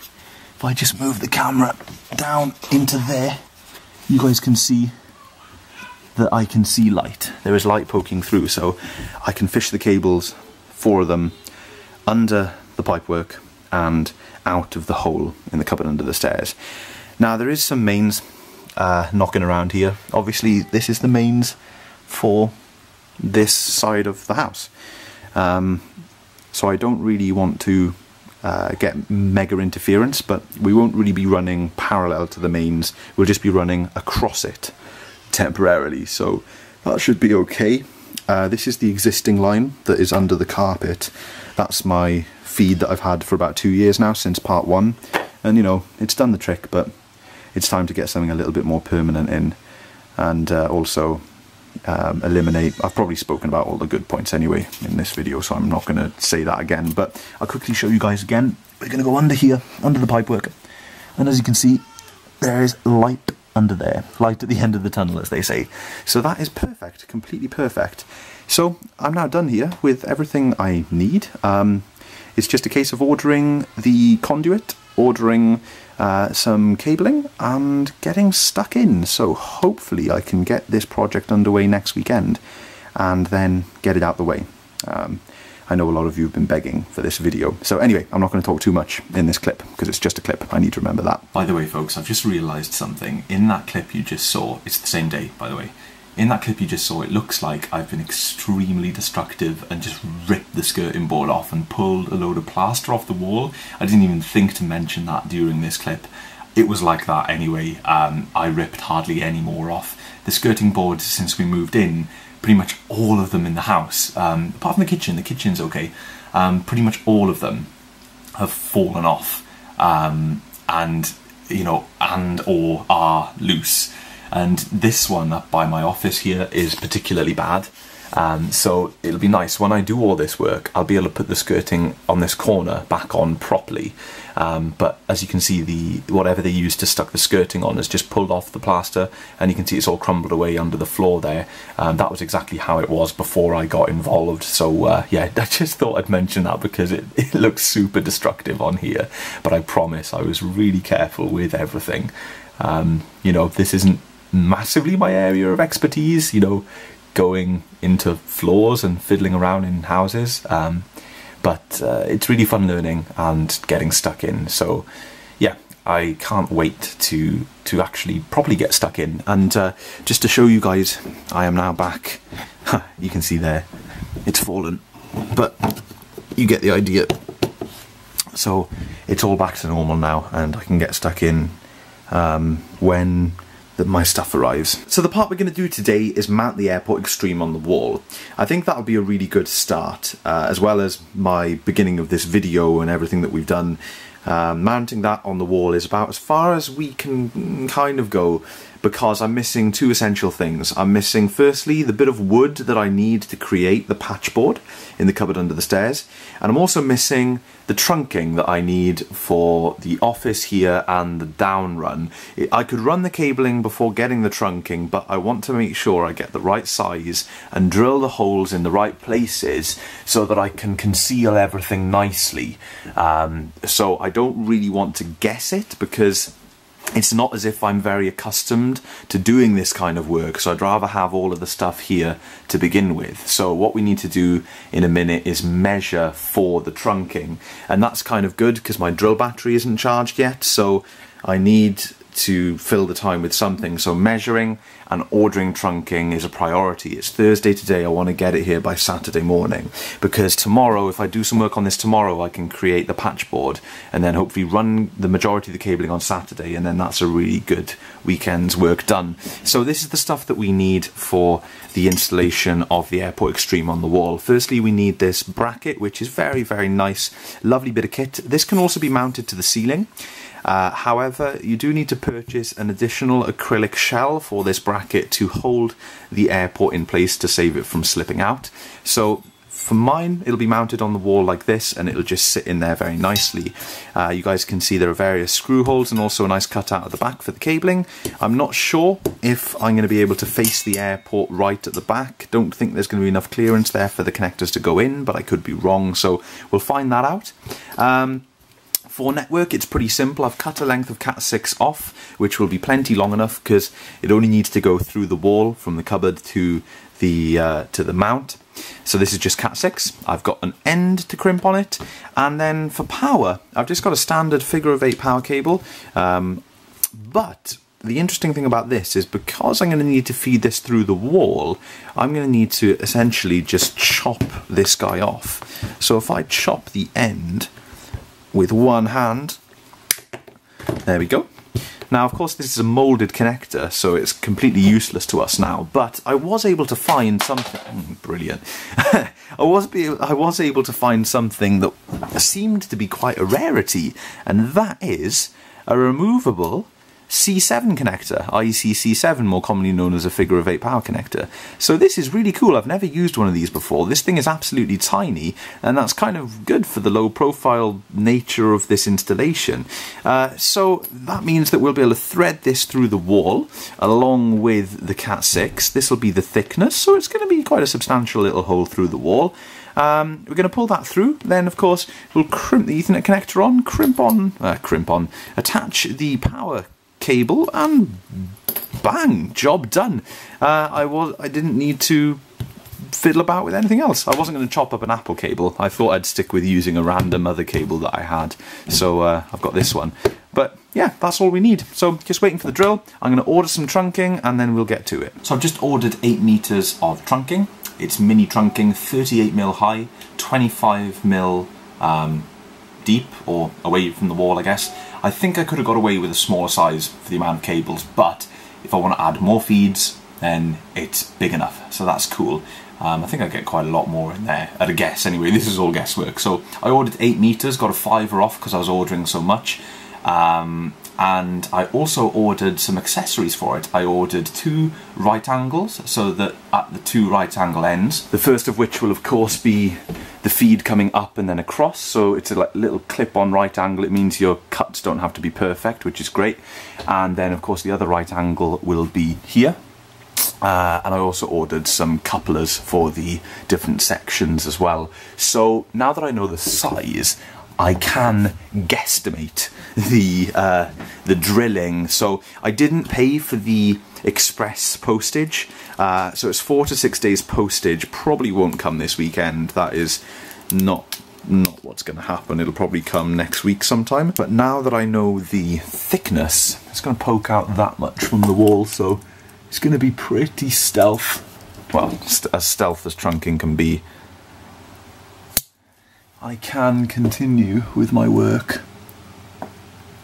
if I just move the camera down into there, you guys can see that I can see light. There is light poking through, so I can fish the cables, four of them, under the pipework and out of the hole in the cupboard under the stairs. Now there is some mains uh, knocking around here. Obviously this is the mains for this side of the house. Um, so I don't really want to uh, get mega interference, but we won't really be running parallel to the mains. We'll just be running across it temporarily, so that should be okay. Uh, this is the existing line that is under the carpet. That's my feed that I've had for about two years now, since part one. And you know, it's done the trick, but it's time to get something a little bit more permanent in. And uh, also um, eliminate, I've probably spoken about all the good points anyway in this video, so I'm not going to say that again. But I'll quickly show you guys again. We're going to go under here, under the pipework. And as you can see, there is light under there, light at the end of the tunnel, as they say. So that is perfect, completely perfect. So I'm now done here with everything I need. Um, it's just a case of ordering the conduit, ordering uh, some cabling, and getting stuck in. So hopefully I can get this project underway next weekend, and then get it out the way. Um, I know a lot of you have been begging for this video. So anyway, I'm not going to talk too much in this clip because it's just a clip. I need to remember that. By the way, folks, I've just realised something. In that clip you just saw, it's the same day, by the way. In that clip you just saw, it looks like I've been extremely destructive and just ripped the skirting board off and pulled a load of plaster off the wall. I didn't even think to mention that during this clip. It was like that anyway. Um, I ripped hardly any more off. The skirting board, since we moved in, pretty much all of them in the house, um, apart from the kitchen, the kitchen's okay, um, pretty much all of them have fallen off um, and, you know, and or are loose. And this one up by my office here is particularly bad. Um, so it'll be nice when I do all this work I'll be able to put the skirting on this corner back on properly. Um, but as you can see the whatever they used to stuck the skirting on has just pulled off the plaster and you can see it's all crumbled away under the floor there. Um, that was exactly how it was before I got involved. So uh, yeah I just thought I'd mention that because it, it looks super destructive on here. But I promise I was really careful with everything. Um, you know this isn't massively my area of expertise you know going into floors and fiddling around in houses. Um, but uh, it's really fun learning and getting stuck in. So, yeah, I can't wait to to actually properly get stuck in. And uh, just to show you guys, I am now back. you can see there, it's fallen, but you get the idea. So it's all back to normal now, and I can get stuck in um, when that my stuff arrives. So the part we're going to do today is mount the AirPort Extreme on the wall. I think that'll be a really good start, uh, as well as my beginning of this video and everything that we've done. Um, mounting that on the wall is about as far as we can kind of go because I'm missing two essential things. I'm missing, firstly, the bit of wood that I need to create the patchboard in the cupboard under the stairs, and I'm also missing the trunking that I need for the office here and the down run. I could run the cabling before getting the trunking, but I want to make sure I get the right size and drill the holes in the right places so that I can conceal everything nicely. Um, so I don't really want to guess it because it's not as if I'm very accustomed to doing this kind of work, so I'd rather have all of the stuff here to begin with. So what we need to do in a minute is measure for the trunking, and that's kind of good because my drill battery isn't charged yet, so I need to fill the time with something. So measuring and ordering trunking is a priority. It's Thursday today. I want to get it here by Saturday morning because tomorrow, if I do some work on this tomorrow, I can create the patch board and then hopefully run the majority of the cabling on Saturday. And then that's a really good weekend's work done. So this is the stuff that we need for the installation of the AirPort Extreme on the wall. Firstly, we need this bracket, which is very, very nice, lovely bit of kit. This can also be mounted to the ceiling. Uh, however, you do need to purchase an additional acrylic shell for this bracket to hold the airport in place to save it from slipping out. So for mine, it'll be mounted on the wall like this and it'll just sit in there very nicely. Uh, you guys can see there are various screw holes and also a nice cutout at the back for the cabling. I'm not sure if I'm going to be able to face the airport right at the back. Don't think there's going to be enough clearance there for the connectors to go in, but I could be wrong, so we'll find that out. Um, for network, it's pretty simple. I've cut a length of Cat6 off, which will be plenty long enough because it only needs to go through the wall from the cupboard to the uh, to the mount. So this is just Cat6. I've got an end to crimp on it, and then for power, I've just got a standard figure of eight power cable. Um, but the interesting thing about this is because I'm going to need to feed this through the wall, I'm going to need to essentially just chop this guy off. So if I chop the end with one hand. There we go. Now, of course, this is a molded connector, so it's completely useless to us now, but I was able to find something... Mm, brilliant. I, was be, I was able to find something that seemed to be quite a rarity, and that is a removable C7 connector, IEC C7, more commonly known as a figure of eight power connector. So this is really cool. I've never used one of these before. This thing is absolutely tiny, and that's kind of good for the low profile nature of this installation. Uh, so that means that we'll be able to thread this through the wall along with the Cat6. This will be the thickness, so it's going to be quite a substantial little hole through the wall. Um, we're going to pull that through. Then, of course, we'll crimp the Ethernet connector on, crimp on, uh, crimp on, attach the power cable and bang, job done. Uh, I was I didn't need to fiddle about with anything else. I wasn't going to chop up an Apple cable. I thought I'd stick with using a random other cable that I had. So uh, I've got this one. But yeah, that's all we need. So just waiting for the drill. I'm going to order some trunking and then we'll get to it. So I've just ordered 8 meters of trunking. It's mini trunking, 38 mil high, 25 mil um, deep or away from the wall, I guess. I think I could have got away with a smaller size for the amount of cables, but if I want to add more feeds, then it's big enough. So that's cool. Um, I think I get quite a lot more in there, at a guess anyway. This is all guesswork. So I ordered 8 meters, got a fiver off because I was ordering so much. Um, and I also ordered some accessories for it. I ordered two right angles, so that at the two right angle ends, the first of which will of course be the feed coming up and then across, so it's a little clip-on right angle. It means your cuts don't have to be perfect, which is great. And then of course the other right angle will be here, uh, and I also ordered some couplers for the different sections as well. So now that I know the size, I can guesstimate the uh, the drilling. So I didn't pay for the express postage, uh, so it's four to six days postage. Probably won't come this weekend. That is not not what's going to happen. It'll probably come next week sometime. But now that I know the thickness, it's going to poke out that much from the wall, so it's going to be pretty stealth. Well, st as stealth as trunking can be. I can continue with my work.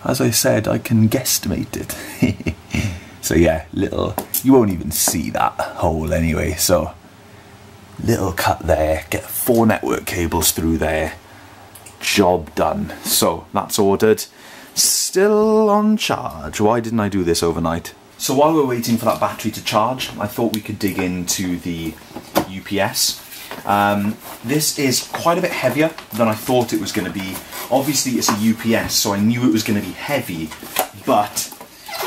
As I said, I can guesstimate it. so yeah, little, you won't even see that hole anyway, so little cut there, get four network cables through there, job done. So that's ordered. Still on charge. Why didn't I do this overnight? So while we're waiting for that battery to charge, I thought we could dig into the UPS. Um, this is quite a bit heavier than I thought it was going to be. Obviously it's a UPS, so I knew it was going to be heavy, but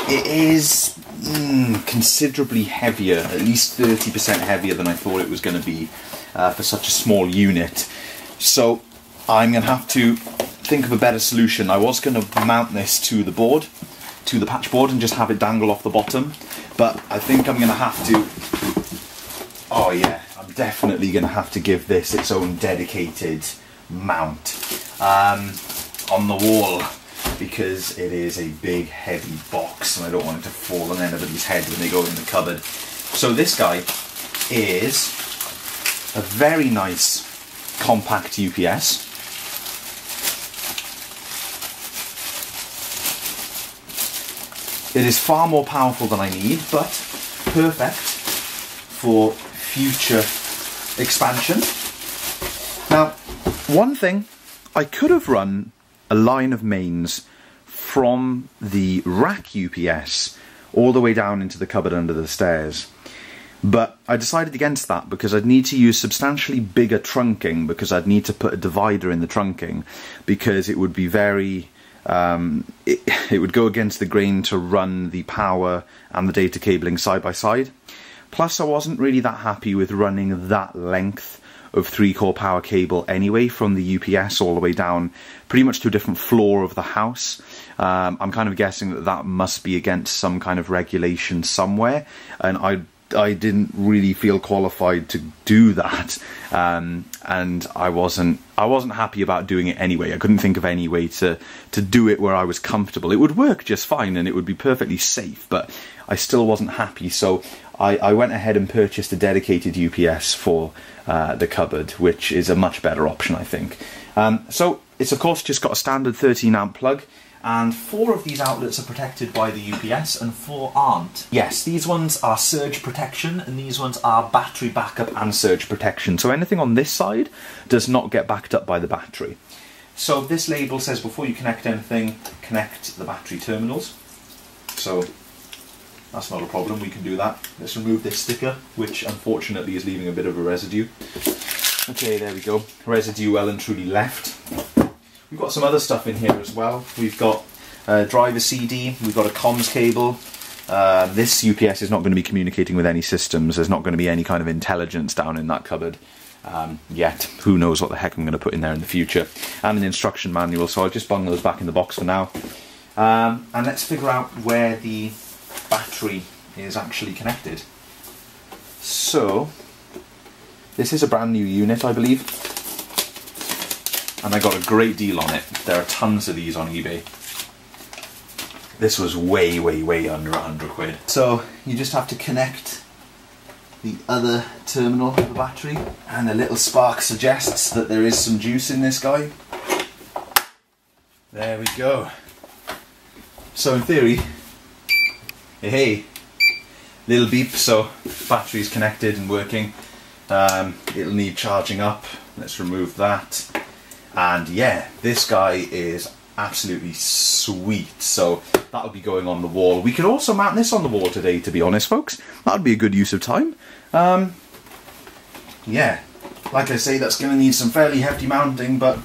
it is mm, considerably heavier, at least 30% heavier than I thought it was going to be uh, for such a small unit. So I'm going to have to think of a better solution. I was going to mount this to the board, to the patch board and just have it dangle off the bottom, but I think I'm going to have to, oh yeah, I'm definitely going to have to give this its own dedicated mount um, on the wall because it is a big heavy box and I don't want it to fall on anybody's head when they go in the cupboard. So this guy is a very nice compact UPS. It is far more powerful than I need, but perfect for future expansion. Now, one thing, I could have run a line of mains from the rack UPS all the way down into the cupboard under the stairs. But I decided against that because I'd need to use substantially bigger trunking because I'd need to put a divider in the trunking because it would be very um, it, it would go against the grain to run the power and the data cabling side by side. Plus I wasn't really that happy with running that length of three core power cable anyway from the UPS all the way down pretty much to a different floor of the house. Um, I'm kind of guessing that that must be against some kind of regulation somewhere and I I didn't really feel qualified to do that, um, and I wasn't I wasn't happy about doing it anyway. I couldn't think of any way to to do it where I was comfortable. It would work just fine and it would be perfectly safe, but I still wasn't happy. So I, I went ahead and purchased a dedicated UPS for uh, the cupboard, which is a much better option, I think. Um, so it's of course just got a standard 13 amp plug and four of these outlets are protected by the UPS and four aren't. Yes, these ones are surge protection and these ones are battery backup and surge protection. So anything on this side does not get backed up by the battery. So this label says before you connect anything, connect the battery terminals. So that's not a problem, we can do that. Let's remove this sticker, which unfortunately is leaving a bit of a residue. Okay, there we go. Residue well and truly left. We've got some other stuff in here as well. We've got a driver CD, we've got a comms cable. Uh, this UPS is not going to be communicating with any systems. There's not going to be any kind of intelligence down in that cupboard um, yet. Who knows what the heck I'm going to put in there in the future. And an instruction manual, so I'll just bung those back in the box for now. Um, and let's figure out where the battery is actually connected. So, this is a brand new unit, I believe and I got a great deal on it. There are tons of these on eBay. This was way, way, way under 100 quid. So you just have to connect the other terminal of the battery and a little spark suggests that there is some juice in this guy. There we go. So in theory, hey, little beep, so battery's connected and working. Um, it'll need charging up. Let's remove that. And yeah, this guy is absolutely sweet. So that'll be going on the wall. We could also mount this on the wall today, to be honest, folks. That'd be a good use of time. Um, yeah, like I say, that's going to need some fairly hefty mounting, but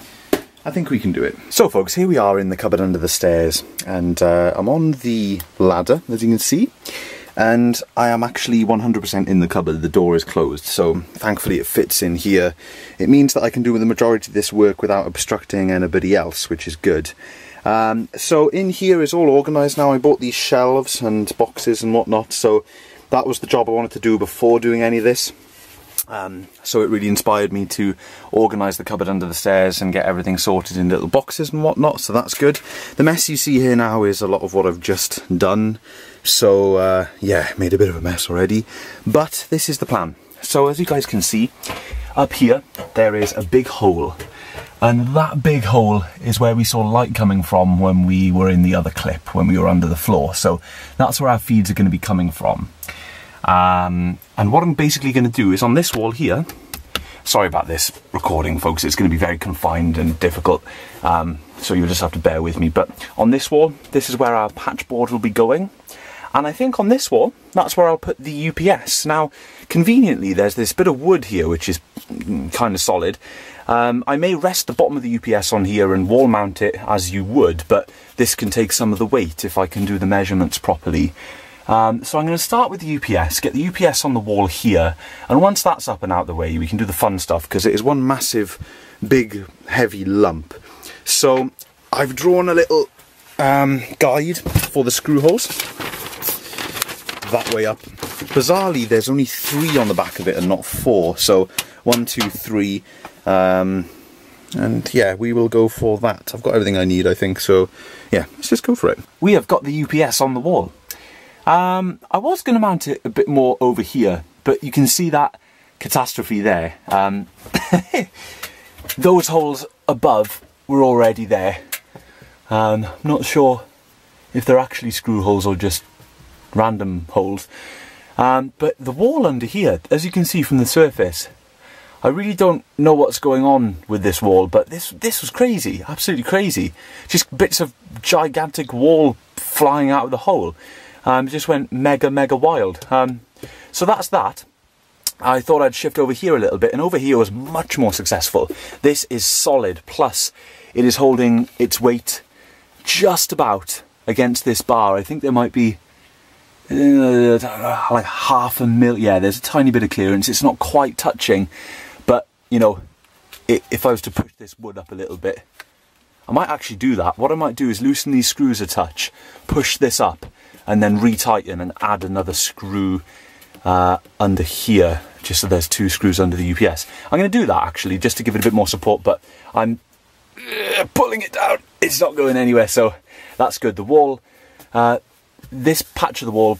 I think we can do it. So folks, here we are in the cupboard under the stairs, and uh, I'm on the ladder, as you can see and I am actually 100% in the cupboard, the door is closed, so thankfully it fits in here. It means that I can do the majority of this work without obstructing anybody else, which is good. Um, so in here is all organised now, I bought these shelves and boxes and whatnot, so that was the job I wanted to do before doing any of this. Um, so it really inspired me to organise the cupboard under the stairs and get everything sorted in little boxes and whatnot, so that's good. The mess you see here now is a lot of what I've just done, so uh, yeah, made a bit of a mess already, but this is the plan. So as you guys can see, up here there is a big hole, and that big hole is where we saw light coming from when we were in the other clip, when we were under the floor, so that's where our feeds are going to be coming from. Um, and what I'm basically going to do is on this wall here, sorry about this recording folks, it's going to be very confined and difficult, um, so you'll just have to bear with me, but on this wall, this is where our patch board will be going. And I think on this wall, that's where I'll put the UPS. Now, conveniently, there's this bit of wood here, which is kind of solid. Um, I may rest the bottom of the UPS on here and wall mount it as you would, but this can take some of the weight if I can do the measurements properly. Um, so I'm going to start with the UPS, get the UPS on the wall here, and once that's up and out the way, we can do the fun stuff, because it is one massive, big, heavy lump. So I've drawn a little um, guide for the screw holes, that way up. Bizarrely, there's only three on the back of it and not four, so one, two, three, um, and yeah, we will go for that. I've got everything I need, I think, so yeah, let's just go for it. We have got the UPS on the wall. Um, I was going to mount it a bit more over here, but you can see that catastrophe there. Um, those holes above were already there. Um, I'm not sure if they're actually screw holes or just random holes. Um, but the wall under here, as you can see from the surface, I really don't know what's going on with this wall, but this this was crazy, absolutely crazy. Just bits of gigantic wall flying out of the hole um, just went mega, mega wild. Um, so that's that. I thought I'd shift over here a little bit, and over here was much more successful. This is solid, plus it is holding its weight just about against this bar. I think there might be uh, like half a mil. Yeah, there's a tiny bit of clearance. It's not quite touching, but you know, it, if I was to push this wood up a little bit, I might actually do that. What I might do is loosen these screws a touch, push this up, and then retighten and add another screw uh, under here just so there's two screws under the UPS. I'm going to do that actually just to give it a bit more support but I'm uh, pulling it down. It's not going anywhere so that's good. The wall, uh, this patch of the wall,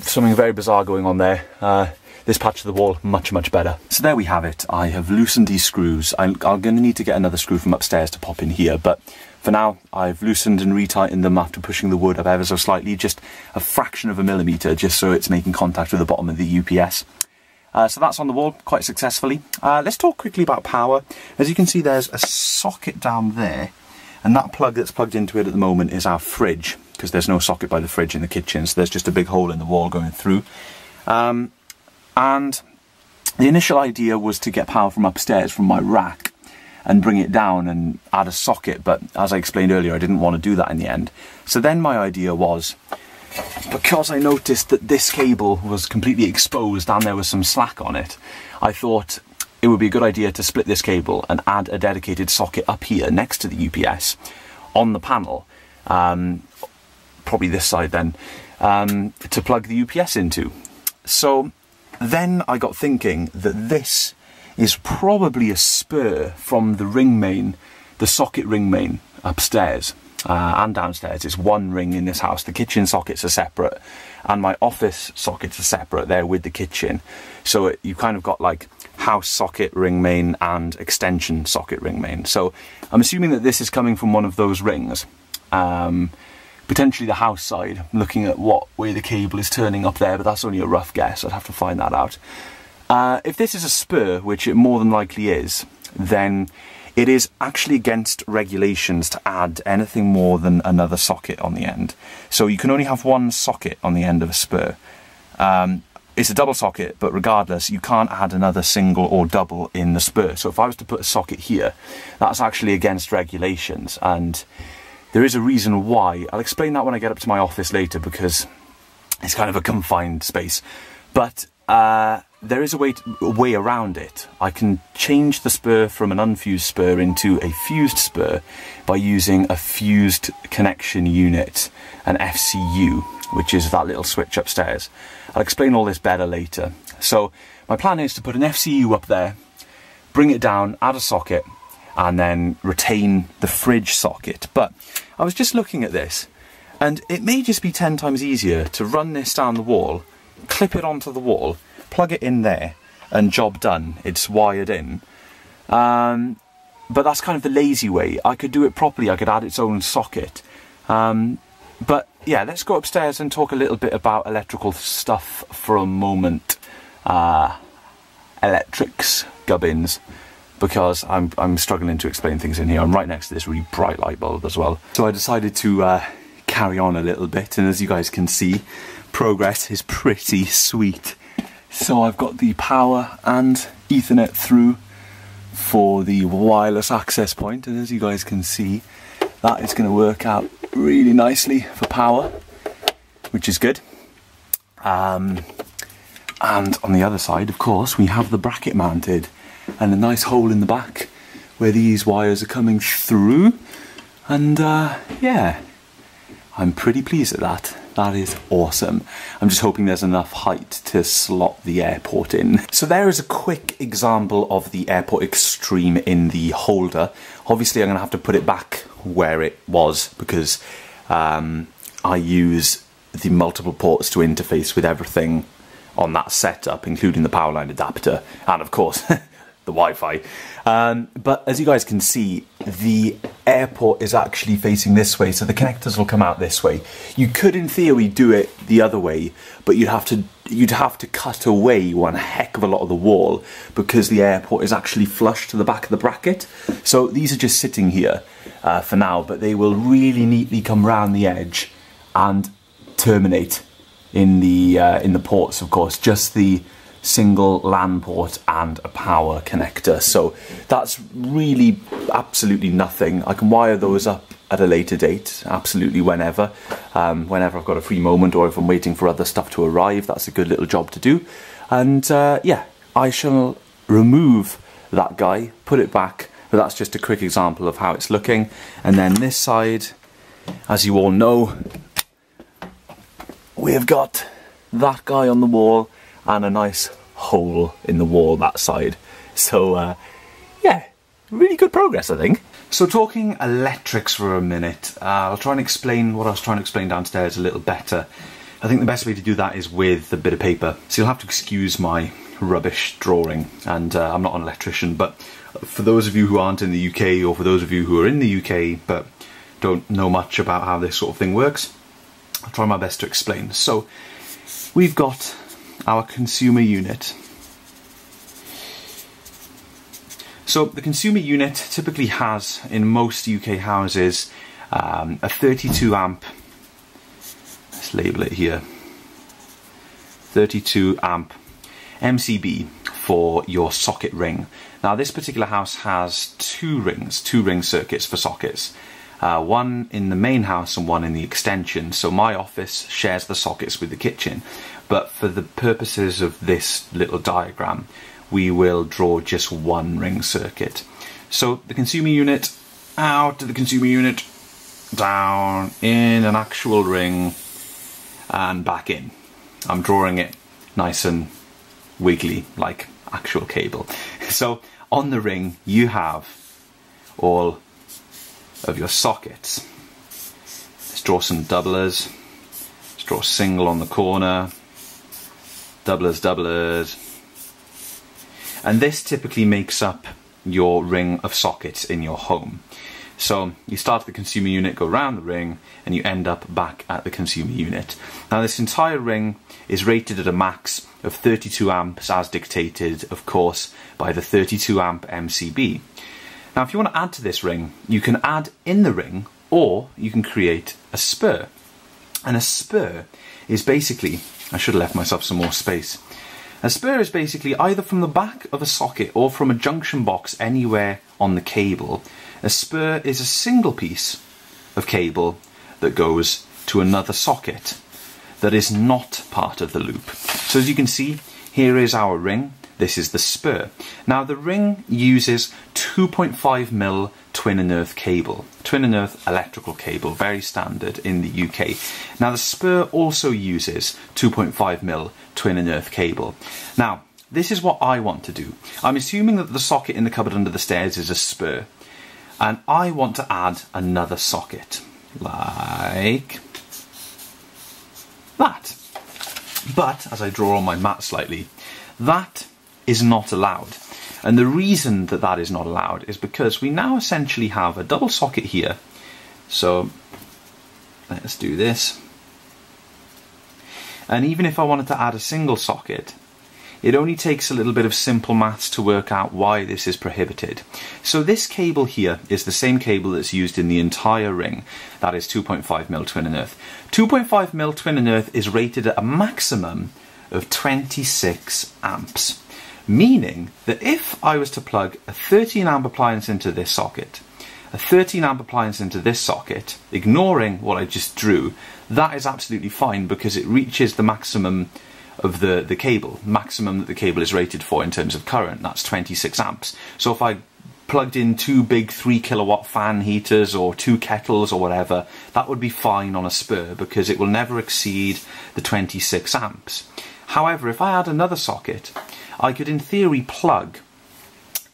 something very bizarre going on there. Uh, this patch of the wall much much better. So there we have it. I have loosened these screws. I'm, I'm going to need to get another screw from upstairs to pop in here but for now, I've loosened and retightened them after pushing the wood up ever so slightly, just a fraction of a millimetre, just so it's making contact with the bottom of the UPS. Uh, so that's on the wall quite successfully. Uh, let's talk quickly about power. As you can see, there's a socket down there, and that plug that's plugged into it at the moment is our fridge, because there's no socket by the fridge in the kitchen, so there's just a big hole in the wall going through. Um, and the initial idea was to get power from upstairs from my rack and bring it down and add a socket. But as I explained earlier, I didn't want to do that in the end. So then my idea was, because I noticed that this cable was completely exposed and there was some slack on it, I thought it would be a good idea to split this cable and add a dedicated socket up here next to the UPS on the panel, um, probably this side then, um, to plug the UPS into. So then I got thinking that this is probably a spur from the ring main, the socket ring main upstairs uh, and downstairs. It's one ring in this house. The kitchen sockets are separate and my office sockets are separate there with the kitchen. So it, you kind of got like house socket ring main and extension socket ring main. So I'm assuming that this is coming from one of those rings. Um, potentially the house side, looking at what way the cable is turning up there, but that's only a rough guess. I'd have to find that out. Uh, if this is a spur, which it more than likely is, then it is actually against regulations to add anything more than another socket on the end. So you can only have one socket on the end of a spur. Um, it's a double socket, but regardless, you can't add another single or double in the spur. So if I was to put a socket here, that's actually against regulations. And there is a reason why. I'll explain that when I get up to my office later because it's kind of a confined space. But uh, there is a way, to, a way around it. I can change the spur from an unfused spur into a fused spur by using a fused connection unit, an FCU, which is that little switch upstairs. I'll explain all this better later. So my plan is to put an FCU up there, bring it down, add a socket, and then retain the fridge socket. But I was just looking at this, and it may just be 10 times easier to run this down the wall, clip it onto the wall, plug it in there, and job done. It's wired in. Um, but that's kind of the lazy way. I could do it properly, I could add its own socket. Um, but yeah, let's go upstairs and talk a little bit about electrical stuff for a moment. Uh, electrics, gubbins, because I'm, I'm struggling to explain things in here. I'm right next to this really bright light bulb as well. So I decided to uh, carry on a little bit, and as you guys can see, progress is pretty sweet. So I've got the power and Ethernet through for the wireless access point, and as you guys can see, that is going to work out really nicely for power, which is good. Um, and on the other side, of course, we have the bracket mounted and a nice hole in the back where these wires are coming through. And uh, yeah, I'm pretty pleased at that. That is awesome. I'm just hoping there's enough height to slot the airport in. So there is a quick example of the airport extreme in the holder. Obviously I'm gonna have to put it back where it was because um, I use the multiple ports to interface with everything on that setup, including the power line adapter and of course the Wi-Fi. Um, but as you guys can see, the airport is actually facing this way, so the connectors will come out this way. You could, in theory, do it the other way, but you'd have to you'd have to cut away one heck of a lot of the wall because the airport is actually flush to the back of the bracket. So these are just sitting here uh, for now, but they will really neatly come round the edge and terminate in the uh, in the ports, of course. Just the single LAN port and a power connector. So that's really absolutely nothing. I can wire those up at a later date, absolutely whenever. Um, whenever I've got a free moment or if I'm waiting for other stuff to arrive, that's a good little job to do. And uh, yeah, I shall remove that guy, put it back, but that's just a quick example of how it's looking. And then this side, as you all know, we have got that guy on the wall and a nice hole in the wall that side. So uh, yeah, really good progress I think. So talking electrics for a minute, uh, I'll try and explain what I was trying to explain downstairs a little better. I think the best way to do that is with a bit of paper. So you'll have to excuse my rubbish drawing and uh, I'm not an electrician but for those of you who aren't in the UK or for those of you who are in the UK but don't know much about how this sort of thing works, I'll try my best to explain. So we've got our consumer unit. So the consumer unit typically has, in most UK houses, um, a 32 amp, let's label it here, 32 amp MCB for your socket ring. Now this particular house has two rings, two ring circuits for sockets. Uh, one in the main house and one in the extension. So my office shares the sockets with the kitchen but for the purposes of this little diagram we will draw just one ring circuit. So the consumer unit out to the consumer unit down in an actual ring and back in. I'm drawing it nice and wiggly like actual cable. So on the ring you have all of your sockets. Let's draw some doublers. Let's draw a single on the corner doublers, doublers. And this typically makes up your ring of sockets in your home. So you start at the consumer unit, go around the ring, and you end up back at the consumer unit. Now this entire ring is rated at a max of 32 amps as dictated, of course, by the 32 amp MCB. Now if you want to add to this ring, you can add in the ring, or you can create a spur. And a spur is basically I should have left myself some more space. A spur is basically either from the back of a socket or from a junction box anywhere on the cable. A spur is a single piece of cable that goes to another socket that is not part of the loop. So as you can see, here is our ring. This is the spur. Now the ring uses 2.5 mil twin and earth cable, twin and earth electrical cable, very standard in the UK. Now the spur also uses 2.5 mil twin and earth cable. Now this is what I want to do. I'm assuming that the socket in the cupboard under the stairs is a spur, and I want to add another socket, like that. But, as I draw on my mat slightly, that is not allowed. And the reason that that is not allowed is because we now essentially have a double socket here. So, let's do this. And even if I wanted to add a single socket, it only takes a little bit of simple maths to work out why this is prohibited. So this cable here is the same cable that's used in the entire ring. That is 2.5mm twin and earth. 2.5mm twin and earth is rated at a maximum of 26 amps. Meaning that if I was to plug a 13 amp appliance into this socket, a 13 amp appliance into this socket, ignoring what I just drew, that is absolutely fine because it reaches the maximum of the, the cable, maximum that the cable is rated for in terms of current, that's 26 amps. So if I plugged in two big 3 kilowatt fan heaters or two kettles or whatever, that would be fine on a spur because it will never exceed the 26 amps. However, if I add another socket, I could in theory plug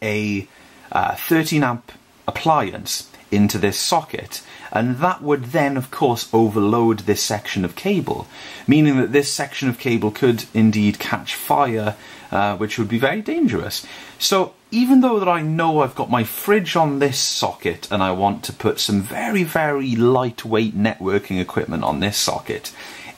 a uh, 13 amp appliance into this socket and that would then of course overload this section of cable meaning that this section of cable could indeed catch fire uh, which would be very dangerous. So even though that I know I've got my fridge on this socket and I want to put some very very lightweight networking equipment on this socket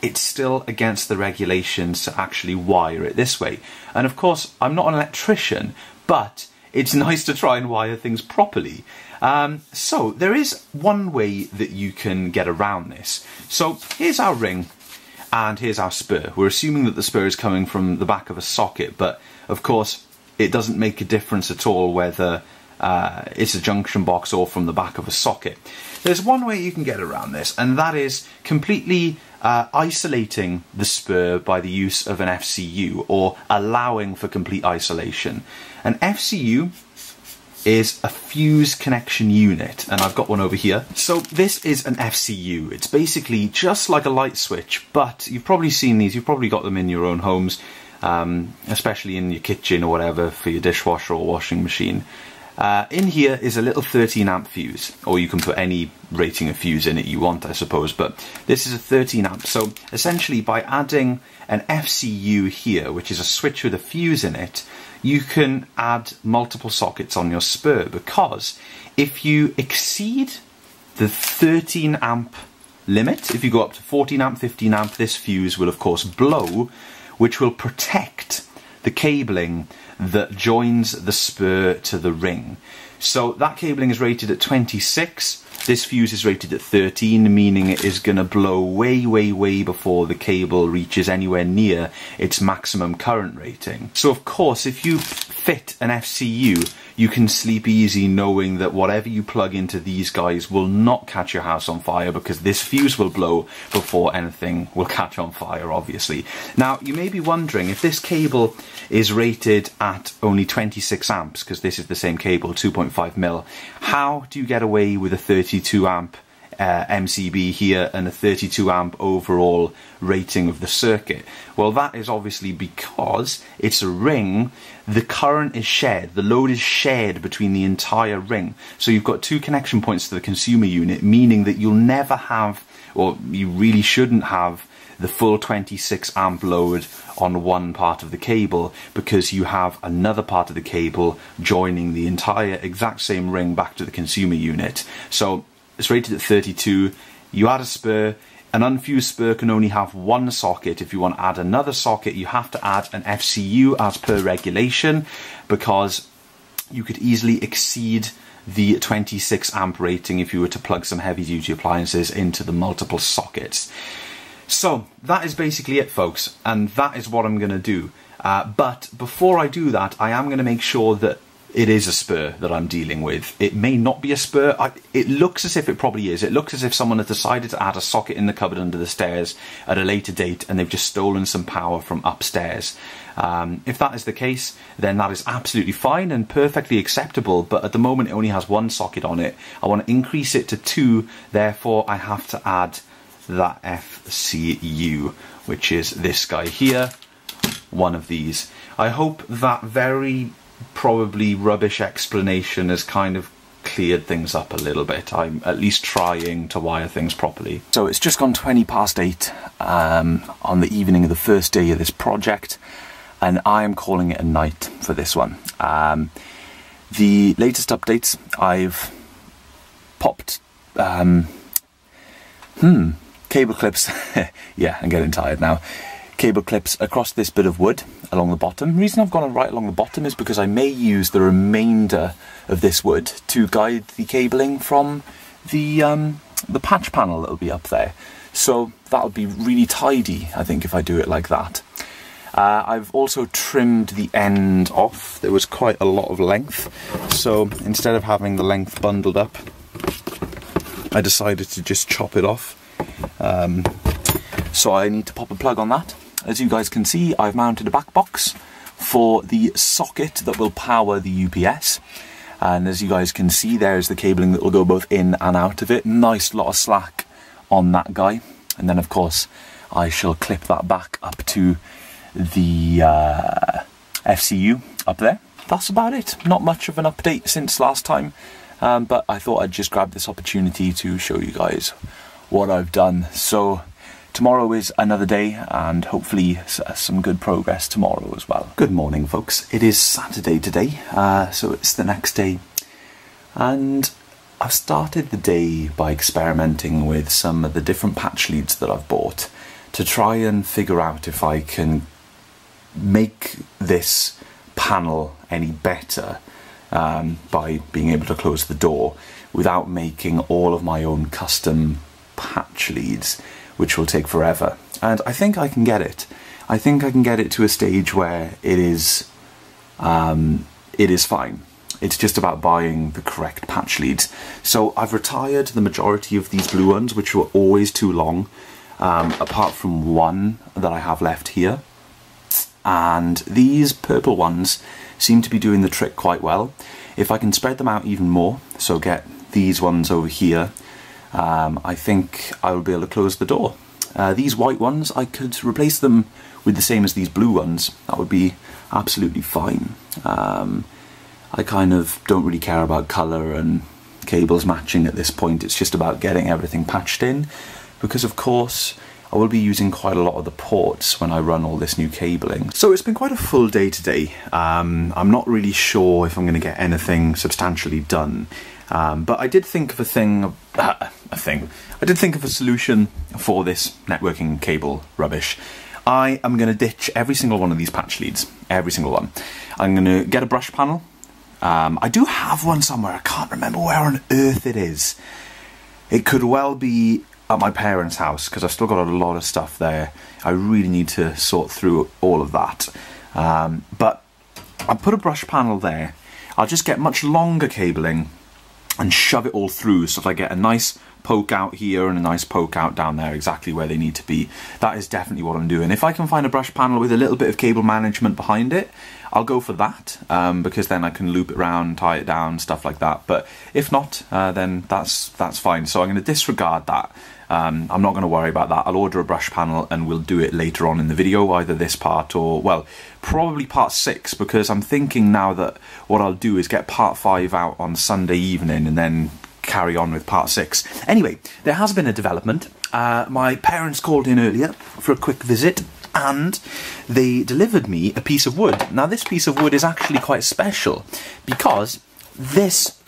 it's still against the regulations to actually wire it this way and of course I'm not an electrician but it's nice to try and wire things properly. Um, so there is one way that you can get around this. So here's our ring and here's our spur. We're assuming that the spur is coming from the back of a socket, but of course it doesn't make a difference at all whether uh, it's a junction box or from the back of a socket. There's one way you can get around this, and that is completely uh, isolating the spur by the use of an FCU or allowing for complete isolation. An FCU is a fuse connection unit, and I've got one over here. So this is an FCU. It's basically just like a light switch, but you've probably seen these, you've probably got them in your own homes, um, especially in your kitchen or whatever for your dishwasher or washing machine. Uh, in here is a little 13 amp fuse, or you can put any rating of fuse in it you want, I suppose, but this is a 13 amp. So essentially by adding an FCU here, which is a switch with a fuse in it, you can add multiple sockets on your spur because if you exceed the 13 amp limit, if you go up to 14 amp, 15 amp, this fuse will of course blow, which will protect the cabling that joins the spur to the ring. So that cabling is rated at 26. This fuse is rated at 13, meaning it is going to blow way, way, way before the cable reaches anywhere near its maximum current rating. So of course, if you fit an FCU you can sleep easy knowing that whatever you plug into these guys will not catch your house on fire because this fuse will blow before anything will catch on fire, obviously. Now, you may be wondering if this cable is rated at only 26 amps, because this is the same cable, 2.5 mil, how do you get away with a 32 amp uh, MCB here and a 32 amp overall rating of the circuit? Well, that is obviously because it's a ring, the current is shared, the load is shared between the entire ring. So you've got two connection points to the consumer unit, meaning that you'll never have, or you really shouldn't have, the full 26 amp load on one part of the cable because you have another part of the cable joining the entire exact same ring back to the consumer unit. So it's rated at 32. You add a spur. An unfused spur can only have one socket. If you want to add another socket, you have to add an FCU as per regulation because you could easily exceed the 26 amp rating if you were to plug some heavy duty appliances into the multiple sockets. So that is basically it folks and that is what I'm going to do. Uh, but before I do that I am going to make sure that it is a spur that I'm dealing with. It may not be a spur. I, it looks as if it probably is. It looks as if someone has decided to add a socket in the cupboard under the stairs at a later date and they've just stolen some power from upstairs. Um, if that is the case, then that is absolutely fine and perfectly acceptable, but at the moment it only has one socket on it. I want to increase it to two, therefore I have to add that FCU, which is this guy here, one of these. I hope that very probably rubbish explanation has kind of cleared things up a little bit. I'm at least trying to wire things properly. So it's just gone 20 past 8 um, on the evening of the first day of this project and I am calling it a night for this one. Um, the latest updates I've popped um, hmm cable clips yeah I'm getting tired now cable clips across this bit of wood along the bottom. The reason I've gone right along the bottom is because I may use the remainder of this wood to guide the cabling from the um, the patch panel that will be up there. So that would be really tidy, I think, if I do it like that. Uh, I've also trimmed the end off. There was quite a lot of length. So instead of having the length bundled up, I decided to just chop it off. Um, so I need to pop a plug on that. As you guys can see, I've mounted a back box for the socket that will power the UPS. And as you guys can see, there's the cabling that will go both in and out of it. Nice lot of slack on that guy. And then, of course, I shall clip that back up to the uh, FCU up there. That's about it. Not much of an update since last time, um, but I thought I'd just grab this opportunity to show you guys what I've done. So tomorrow is another day and hopefully some good progress tomorrow as well. Good morning folks, it is Saturday today, uh, so it's the next day and I've started the day by experimenting with some of the different patch leads that I've bought to try and figure out if I can make this panel any better um, by being able to close the door without making all of my own custom patch leads which will take forever. And I think I can get it. I think I can get it to a stage where it is, um, it is fine. It's just about buying the correct patch leads. So I've retired the majority of these blue ones, which were always too long, um, apart from one that I have left here. And these purple ones seem to be doing the trick quite well. If I can spread them out even more, so get these ones over here, um, I think I will be able to close the door. Uh, these white ones, I could replace them with the same as these blue ones. That would be absolutely fine. Um, I kind of don't really care about colour and cables matching at this point. It's just about getting everything patched in because of course I will be using quite a lot of the ports when I run all this new cabling. So it's been quite a full day today. Um, I'm not really sure if I'm going to get anything substantially done. Um, but I did think of a thing, uh, a thing. I did think of a solution for this networking cable rubbish. I am going to ditch every single one of these patch leads, every single one. I'm going to get a brush panel. Um, I do have one somewhere. I can't remember where on earth it is. It could well be at my parents' house because I've still got a lot of stuff there. I really need to sort through all of that. Um, but I'll put a brush panel there. I'll just get much longer cabling and shove it all through. So if I get a nice poke out here and a nice poke out down there exactly where they need to be that is definitely what I'm doing. If I can find a brush panel with a little bit of cable management behind it I'll go for that um, because then I can loop it around tie it down stuff like that. But if not uh, then that's that's fine. So I'm going to disregard that um, I'm not going to worry about that. I'll order a brush panel and we'll do it later on in the video, either this part or, well, probably part 6, because I'm thinking now that what I'll do is get part 5 out on Sunday evening and then carry on with part 6. Anyway, there has been a development. Uh, my parents called in earlier for a quick visit and they delivered me a piece of wood. Now this piece of wood is actually quite special because this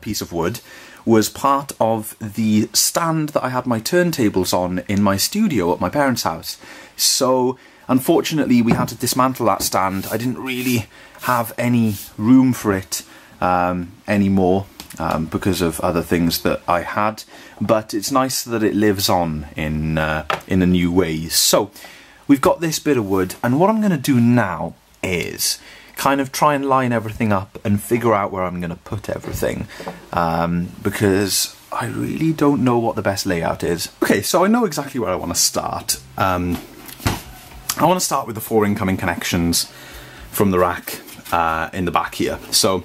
piece of wood was part of the stand that I had my turntables on in my studio at my parents' house. So unfortunately we had to dismantle that stand. I didn't really have any room for it um, anymore um, because of other things that I had. But it's nice that it lives on in, uh, in a new way. So we've got this bit of wood and what I'm going to do now is kind of try and line everything up and figure out where I'm going to put everything um, because I really don't know what the best layout is. Okay, so I know exactly where I want to start. Um, I want to start with the four incoming connections from the rack uh, in the back here. So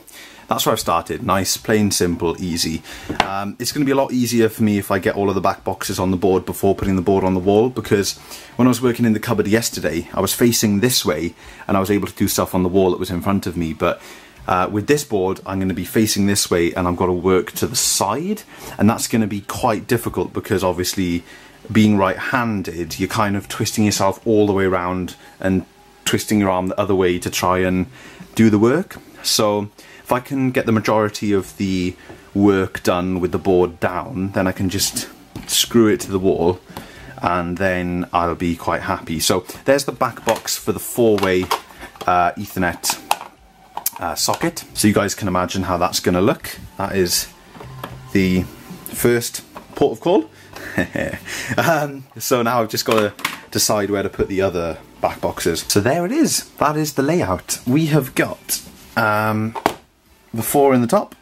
that's where I've started. Nice, plain, simple, easy. Um, it's going to be a lot easier for me if I get all of the back boxes on the board before putting the board on the wall because when I was working in the cupboard yesterday, I was facing this way and I was able to do stuff on the wall that was in front of me. But uh, with this board, I'm going to be facing this way and I've got to work to the side. And that's going to be quite difficult because obviously being right-handed, you're kind of twisting yourself all the way around and twisting your arm the other way to try and do the work. So if I can get the majority of the work done with the board down, then I can just screw it to the wall and then I'll be quite happy. So there's the back box for the four-way uh, Ethernet uh, socket. So you guys can imagine how that's going to look. That is the first port of call. um, so now I've just got to decide where to put the other back boxes. So there it is. That is the layout. We have got um, the four in the top.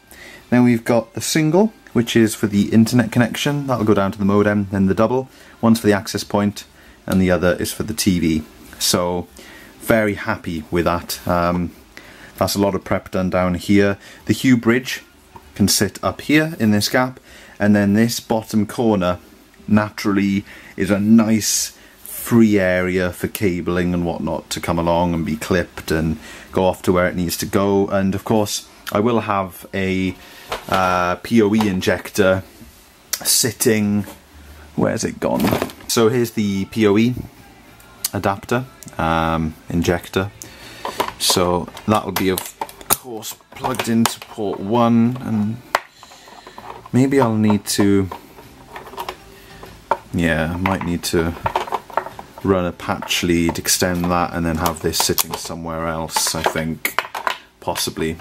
Then we've got the single, which is for the internet connection. That'll go down to the modem. Then the double, one's for the access point, and the other is for the TV. So very happy with that. Um, that's a lot of prep done down here. The Hue bridge can sit up here in this gap, and then this bottom corner naturally is a nice free area for cabling and whatnot to come along and be clipped and go off to where it needs to go. And of course, I will have a uh, PoE injector sitting, where's it gone? So here's the PoE adapter, um, injector. So that'll be of course plugged into port one and maybe I'll need to, yeah, I might need to run a patch lead, extend that and then have this sitting somewhere else, I think, possibly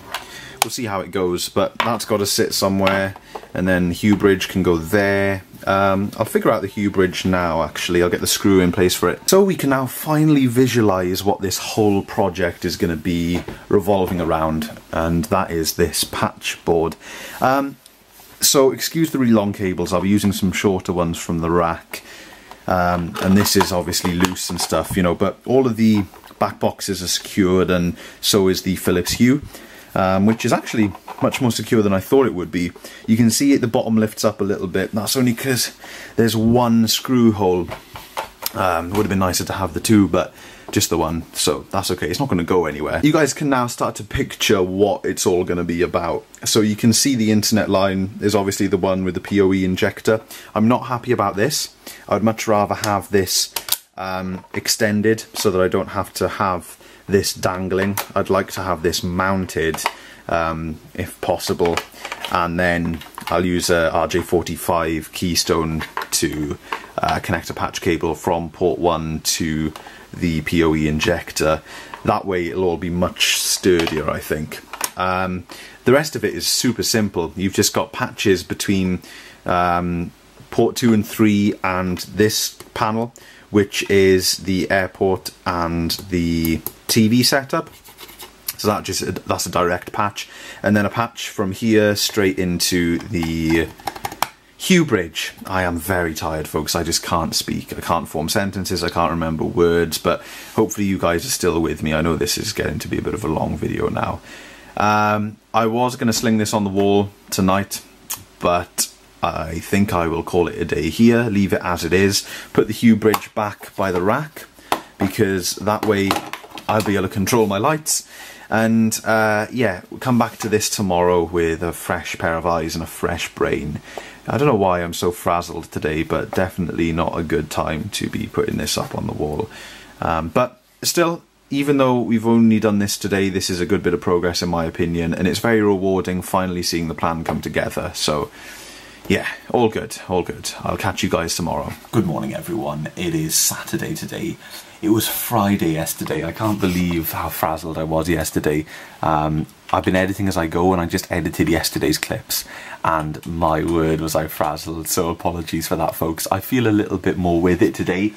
we'll see how it goes but that's got to sit somewhere and then Hue bridge can go there. Um, I'll figure out the Hue bridge now actually. I'll get the screw in place for it. So we can now finally visualize what this whole project is going to be revolving around and that is this patch board. Um, so excuse the really long cables. I'll be using some shorter ones from the rack. Um, and this is obviously loose and stuff you know but all of the back boxes are secured and so is the Philips Hue um, which is actually much more secure than I thought it would be. You can see it, the bottom lifts up a little bit. That's only because there's one screw hole. Um, would have been nicer to have the two, but just the one, so that's okay. It's not going to go anywhere. You guys can now start to picture what it's all going to be about. So you can see the internet line is obviously the one with the PoE injector. I'm not happy about this. I'd much rather have this um, extended so that I don't have to have this dangling. I'd like to have this mounted um, if possible and then I'll use a RJ45 keystone to uh, connect a patch cable from port 1 to the PoE injector. That way it'll all be much sturdier I think. Um, the rest of it is super simple. You've just got patches between um, port 2 and 3 and this panel which is the AirPort and the TV setup. So that just that's a direct patch, and then a patch from here straight into the Hue bridge. I am very tired, folks. I just can't speak. I can't form sentences. I can't remember words. But hopefully, you guys are still with me. I know this is getting to be a bit of a long video now. Um, I was going to sling this on the wall tonight, but I think I will call it a day here. Leave it as it is. Put the Hue bridge back by the rack because that way I'll be able to control my lights. And uh, yeah, we'll come back to this tomorrow with a fresh pair of eyes and a fresh brain. I don't know why I'm so frazzled today, but definitely not a good time to be putting this up on the wall. Um, but still, even though we've only done this today, this is a good bit of progress in my opinion, and it's very rewarding finally seeing the plan come together. So yeah, all good, all good. I'll catch you guys tomorrow. Good morning, everyone. It is Saturday today. It was Friday yesterday. I can't believe how frazzled I was yesterday. Um, I've been editing as I go and I just edited yesterday's clips and my word was I frazzled, so apologies for that folks. I feel a little bit more with it today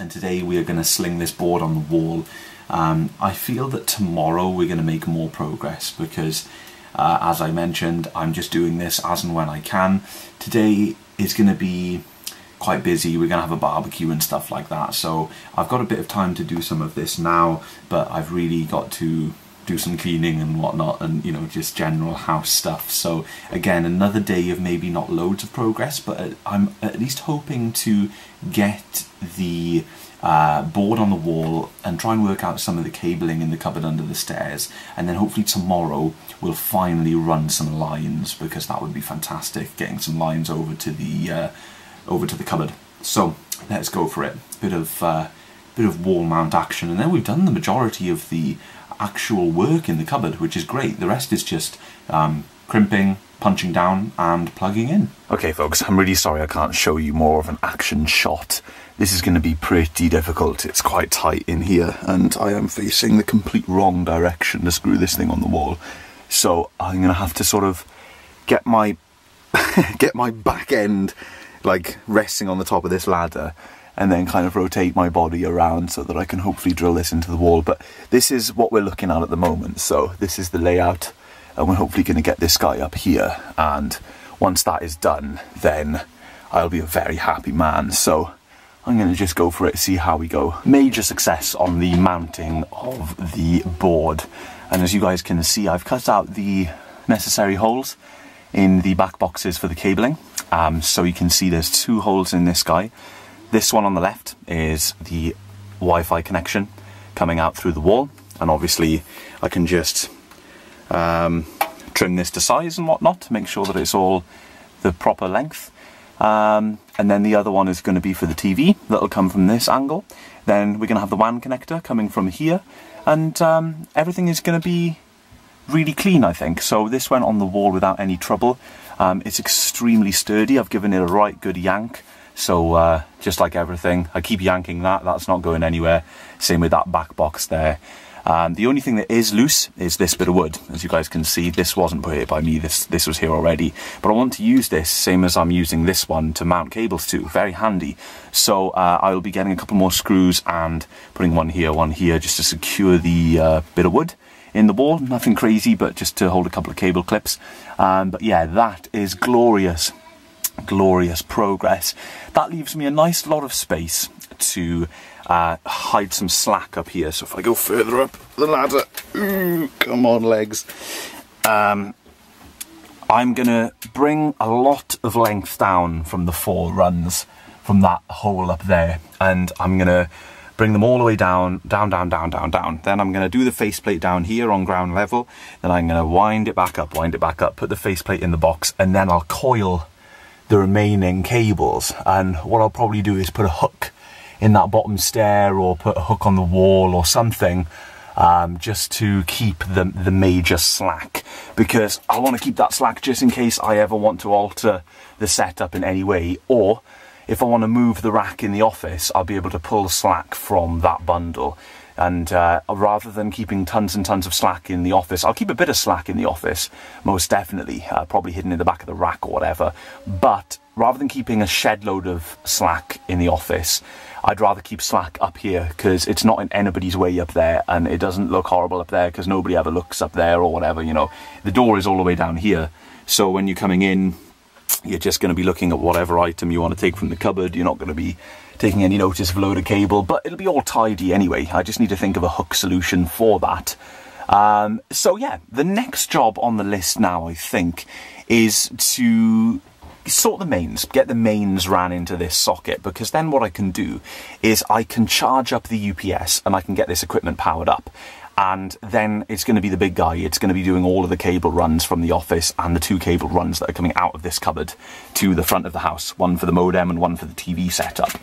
and today we are going to sling this board on the wall Um, I feel that tomorrow we're going to make more progress because, uh, as I mentioned, I'm just doing this as and when I can. Today is going to be quite busy. We're going to have a barbecue and stuff like that. So I've got a bit of time to do some of this now, but I've really got to do some cleaning and whatnot and you know just general house stuff so again another day of maybe not loads of progress but I'm at least hoping to get the uh, board on the wall and try and work out some of the cabling in the cupboard under the stairs and then hopefully tomorrow we'll finally run some lines because that would be fantastic getting some lines over to the uh, over to the cupboard so let's go for it bit of uh, bit of wall mount action and then we've done the majority of the actual work in the cupboard, which is great. The rest is just um, crimping, punching down, and plugging in. Okay, folks, I'm really sorry I can't show you more of an action shot. This is going to be pretty difficult. It's quite tight in here, and I am facing the complete wrong direction to screw this thing on the wall. So I'm going to have to sort of get my get my back end like resting on the top of this ladder and then kind of rotate my body around so that I can hopefully drill this into the wall. But this is what we're looking at at the moment. So this is the layout and we're hopefully going to get this guy up here. And once that is done, then I'll be a very happy man. So I'm going to just go for it, see how we go. Major success on the mounting of the board. And as you guys can see, I've cut out the necessary holes in the back boxes for the cabling. Um, so you can see there's two holes in this guy. This one on the left is the Wi-Fi connection coming out through the wall and obviously I can just um, trim this to size and whatnot to make sure that it's all the proper length. Um, and then the other one is going to be for the TV that'll come from this angle. Then we're going to have the WAN connector coming from here and um, everything is going to be really clean I think. So this went on the wall without any trouble. Um, it's extremely sturdy. I've given it a right good yank. So uh, just like everything, I keep yanking that, that's not going anywhere. Same with that back box there. Um, the only thing that is loose is this bit of wood. As you guys can see, this wasn't put here by me, this, this was here already. But I want to use this, same as I'm using this one, to mount cables to. Very handy. So uh, I will be getting a couple more screws and putting one here, one here, just to secure the uh, bit of wood in the wall. Nothing crazy, but just to hold a couple of cable clips. Um, but yeah, that is glorious glorious progress. That leaves me a nice lot of space to uh, hide some slack up here. So if I go further up the ladder, ooh, come on legs. Um, I'm going to bring a lot of length down from the four runs from that hole up there and I'm going to bring them all the way down, down, down, down, down, down. Then I'm going to do the faceplate down here on ground level. Then I'm going to wind it back up, wind it back up, put the faceplate in the box and then I'll coil the remaining cables. And what I'll probably do is put a hook in that bottom stair or put a hook on the wall or something um, just to keep the, the major slack. Because I want to keep that slack just in case I ever want to alter the setup in any way. Or if I want to move the rack in the office I'll be able to pull slack from that bundle. And uh, rather than keeping tons and tons of slack in the office, I'll keep a bit of slack in the office, most definitely, uh, probably hidden in the back of the rack or whatever. But rather than keeping a shed load of slack in the office, I'd rather keep slack up here because it's not in anybody's way up there and it doesn't look horrible up there because nobody ever looks up there or whatever, you know. The door is all the way down here. So when you're coming in, you're just going to be looking at whatever item you want to take from the cupboard. You're not going to be taking any notice of a load of cable, but it'll be all tidy anyway. I just need to think of a hook solution for that. Um, so yeah, the next job on the list now, I think, is to sort the mains, get the mains ran into this socket, because then what I can do is I can charge up the UPS and I can get this equipment powered up and then it's going to be the big guy. It's going to be doing all of the cable runs from the office and the two cable runs that are coming out of this cupboard to the front of the house, one for the modem and one for the TV setup.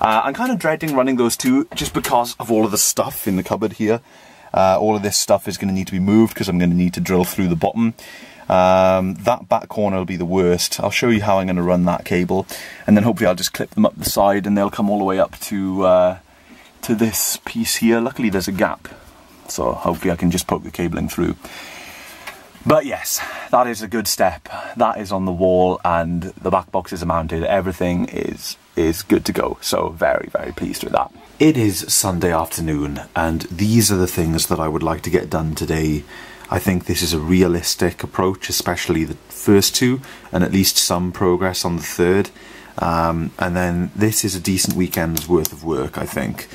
Uh, I'm kind of dreading running those two just because of all of the stuff in the cupboard here. Uh, all of this stuff is going to need to be moved because I'm going to need to drill through the bottom. Um, that back corner will be the worst. I'll show you how I'm going to run that cable and then hopefully I'll just clip them up the side and they'll come all the way up to uh, to this piece here. Luckily there's a gap so hopefully I can just poke the cabling through. But yes, that is a good step. That is on the wall and the back boxes are mounted. Everything is is good to go. So very, very pleased with that. It is Sunday afternoon, and these are the things that I would like to get done today. I think this is a realistic approach, especially the first two, and at least some progress on the third. Um, and then this is a decent weekend's worth of work, I think.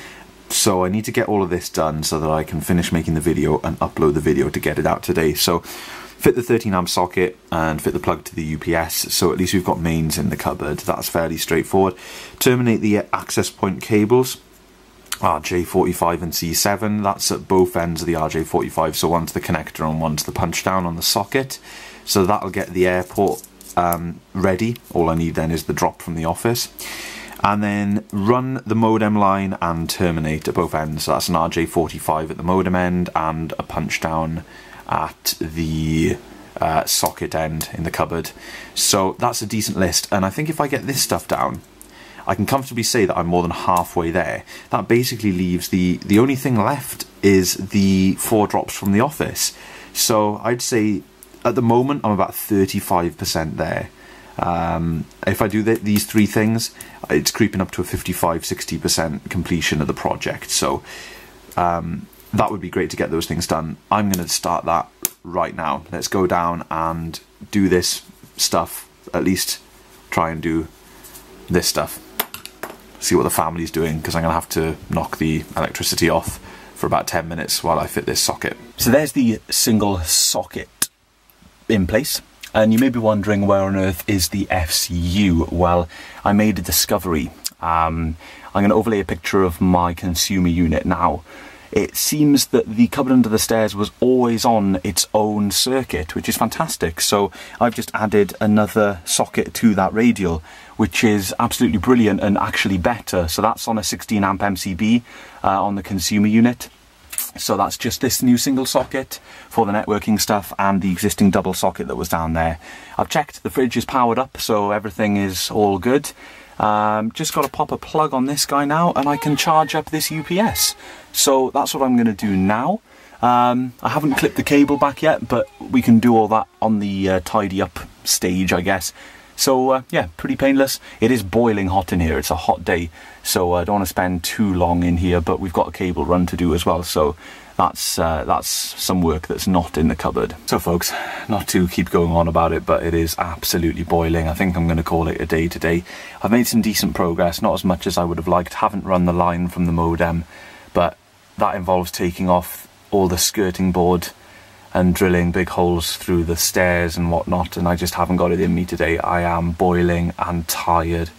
So I need to get all of this done so that I can finish making the video and upload the video to get it out today. So fit the 13 amp socket and fit the plug to the UPS so at least we've got mains in the cupboard that's fairly straightforward terminate the access point cables RJ45 and C7 that's at both ends of the RJ45 so one's the connector and one's the punch down on the socket. So that'll get the AirPort um, ready. All I need then is the drop from the office. And then run the modem line and terminate at both ends. So that's an RJ45 at the modem end and a punch down at the uh, socket end in the cupboard. So that's a decent list. And I think if I get this stuff down, I can comfortably say that I'm more than halfway there. That basically leaves the, the only thing left is the four drops from the office. So I'd say at the moment I'm about 35% there. Um, if I do the, these three things, it's creeping up to a 55-60% completion of the project. So um, that would be great to get those things done. I'm going to start that right now. Let's go down and do this stuff. At least try and do this stuff. See what the family's doing because I'm going to have to knock the electricity off for about 10 minutes while I fit this socket. So there's the single socket in place. And you may be wondering where on earth is the FCU? Well, I made a discovery. Um, I'm going to overlay a picture of my consumer unit now it seems that the cupboard under the stairs was always on its own circuit, which is fantastic. So I've just added another socket to that radial, which is absolutely brilliant and actually better. So that's on a 16 amp MCB uh, on the consumer unit. So that's just this new single socket for the networking stuff and the existing double socket that was down there. I've checked, the fridge is powered up, so everything is all good. Um, just got to pop a plug on this guy now and I can charge up this UPS. So that's what I'm going to do now. Um, I haven't clipped the cable back yet, but we can do all that on the uh, tidy up stage, I guess. So uh, yeah, pretty painless. It is boiling hot in here. It's a hot day, so I don't want to spend too long in here, but we've got a cable run to do as well. So that's uh, that's some work that's not in the cupboard. So folks, not to keep going on about it, but it is absolutely boiling. I think I'm going to call it a day today. I've made some decent progress, not as much as I would have liked. Haven't run the line from the modem, but that involves taking off all the skirting board and drilling big holes through the stairs and whatnot, and I just haven't got it in me today. I am boiling and tired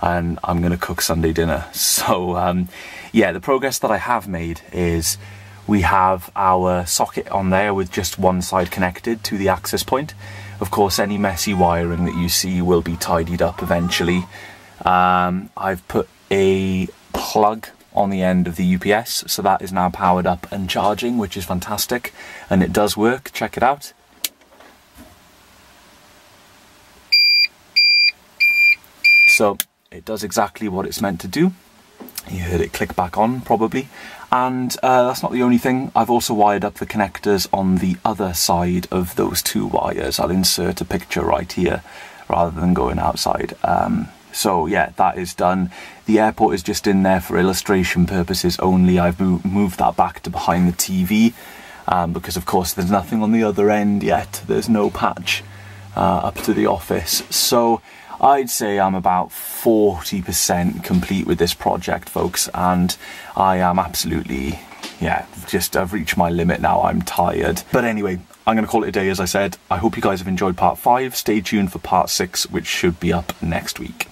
and I'm going to cook Sunday dinner. So, um, yeah, the progress that I have made is we have our socket on there with just one side connected to the access point. Of course, any messy wiring that you see will be tidied up eventually. Um, I've put a plug on the end of the UPS, so that is now powered up and charging, which is fantastic, and it does work. Check it out. So it does exactly what it's meant to do. You heard it click back on, probably. And uh, that's not the only thing. I've also wired up the connectors on the other side of those two wires. I'll insert a picture right here rather than going outside. Um, so yeah, that is done. The AirPort is just in there for illustration purposes only. I've moved that back to behind the TV um, because of course there's nothing on the other end yet. There's no patch uh, up to the office. So I'd say I'm about 40% complete with this project, folks, and I am absolutely, yeah, just I've reached my limit now. I'm tired. But anyway, I'm going to call it a day, as I said. I hope you guys have enjoyed part five. Stay tuned for part six, which should be up next week.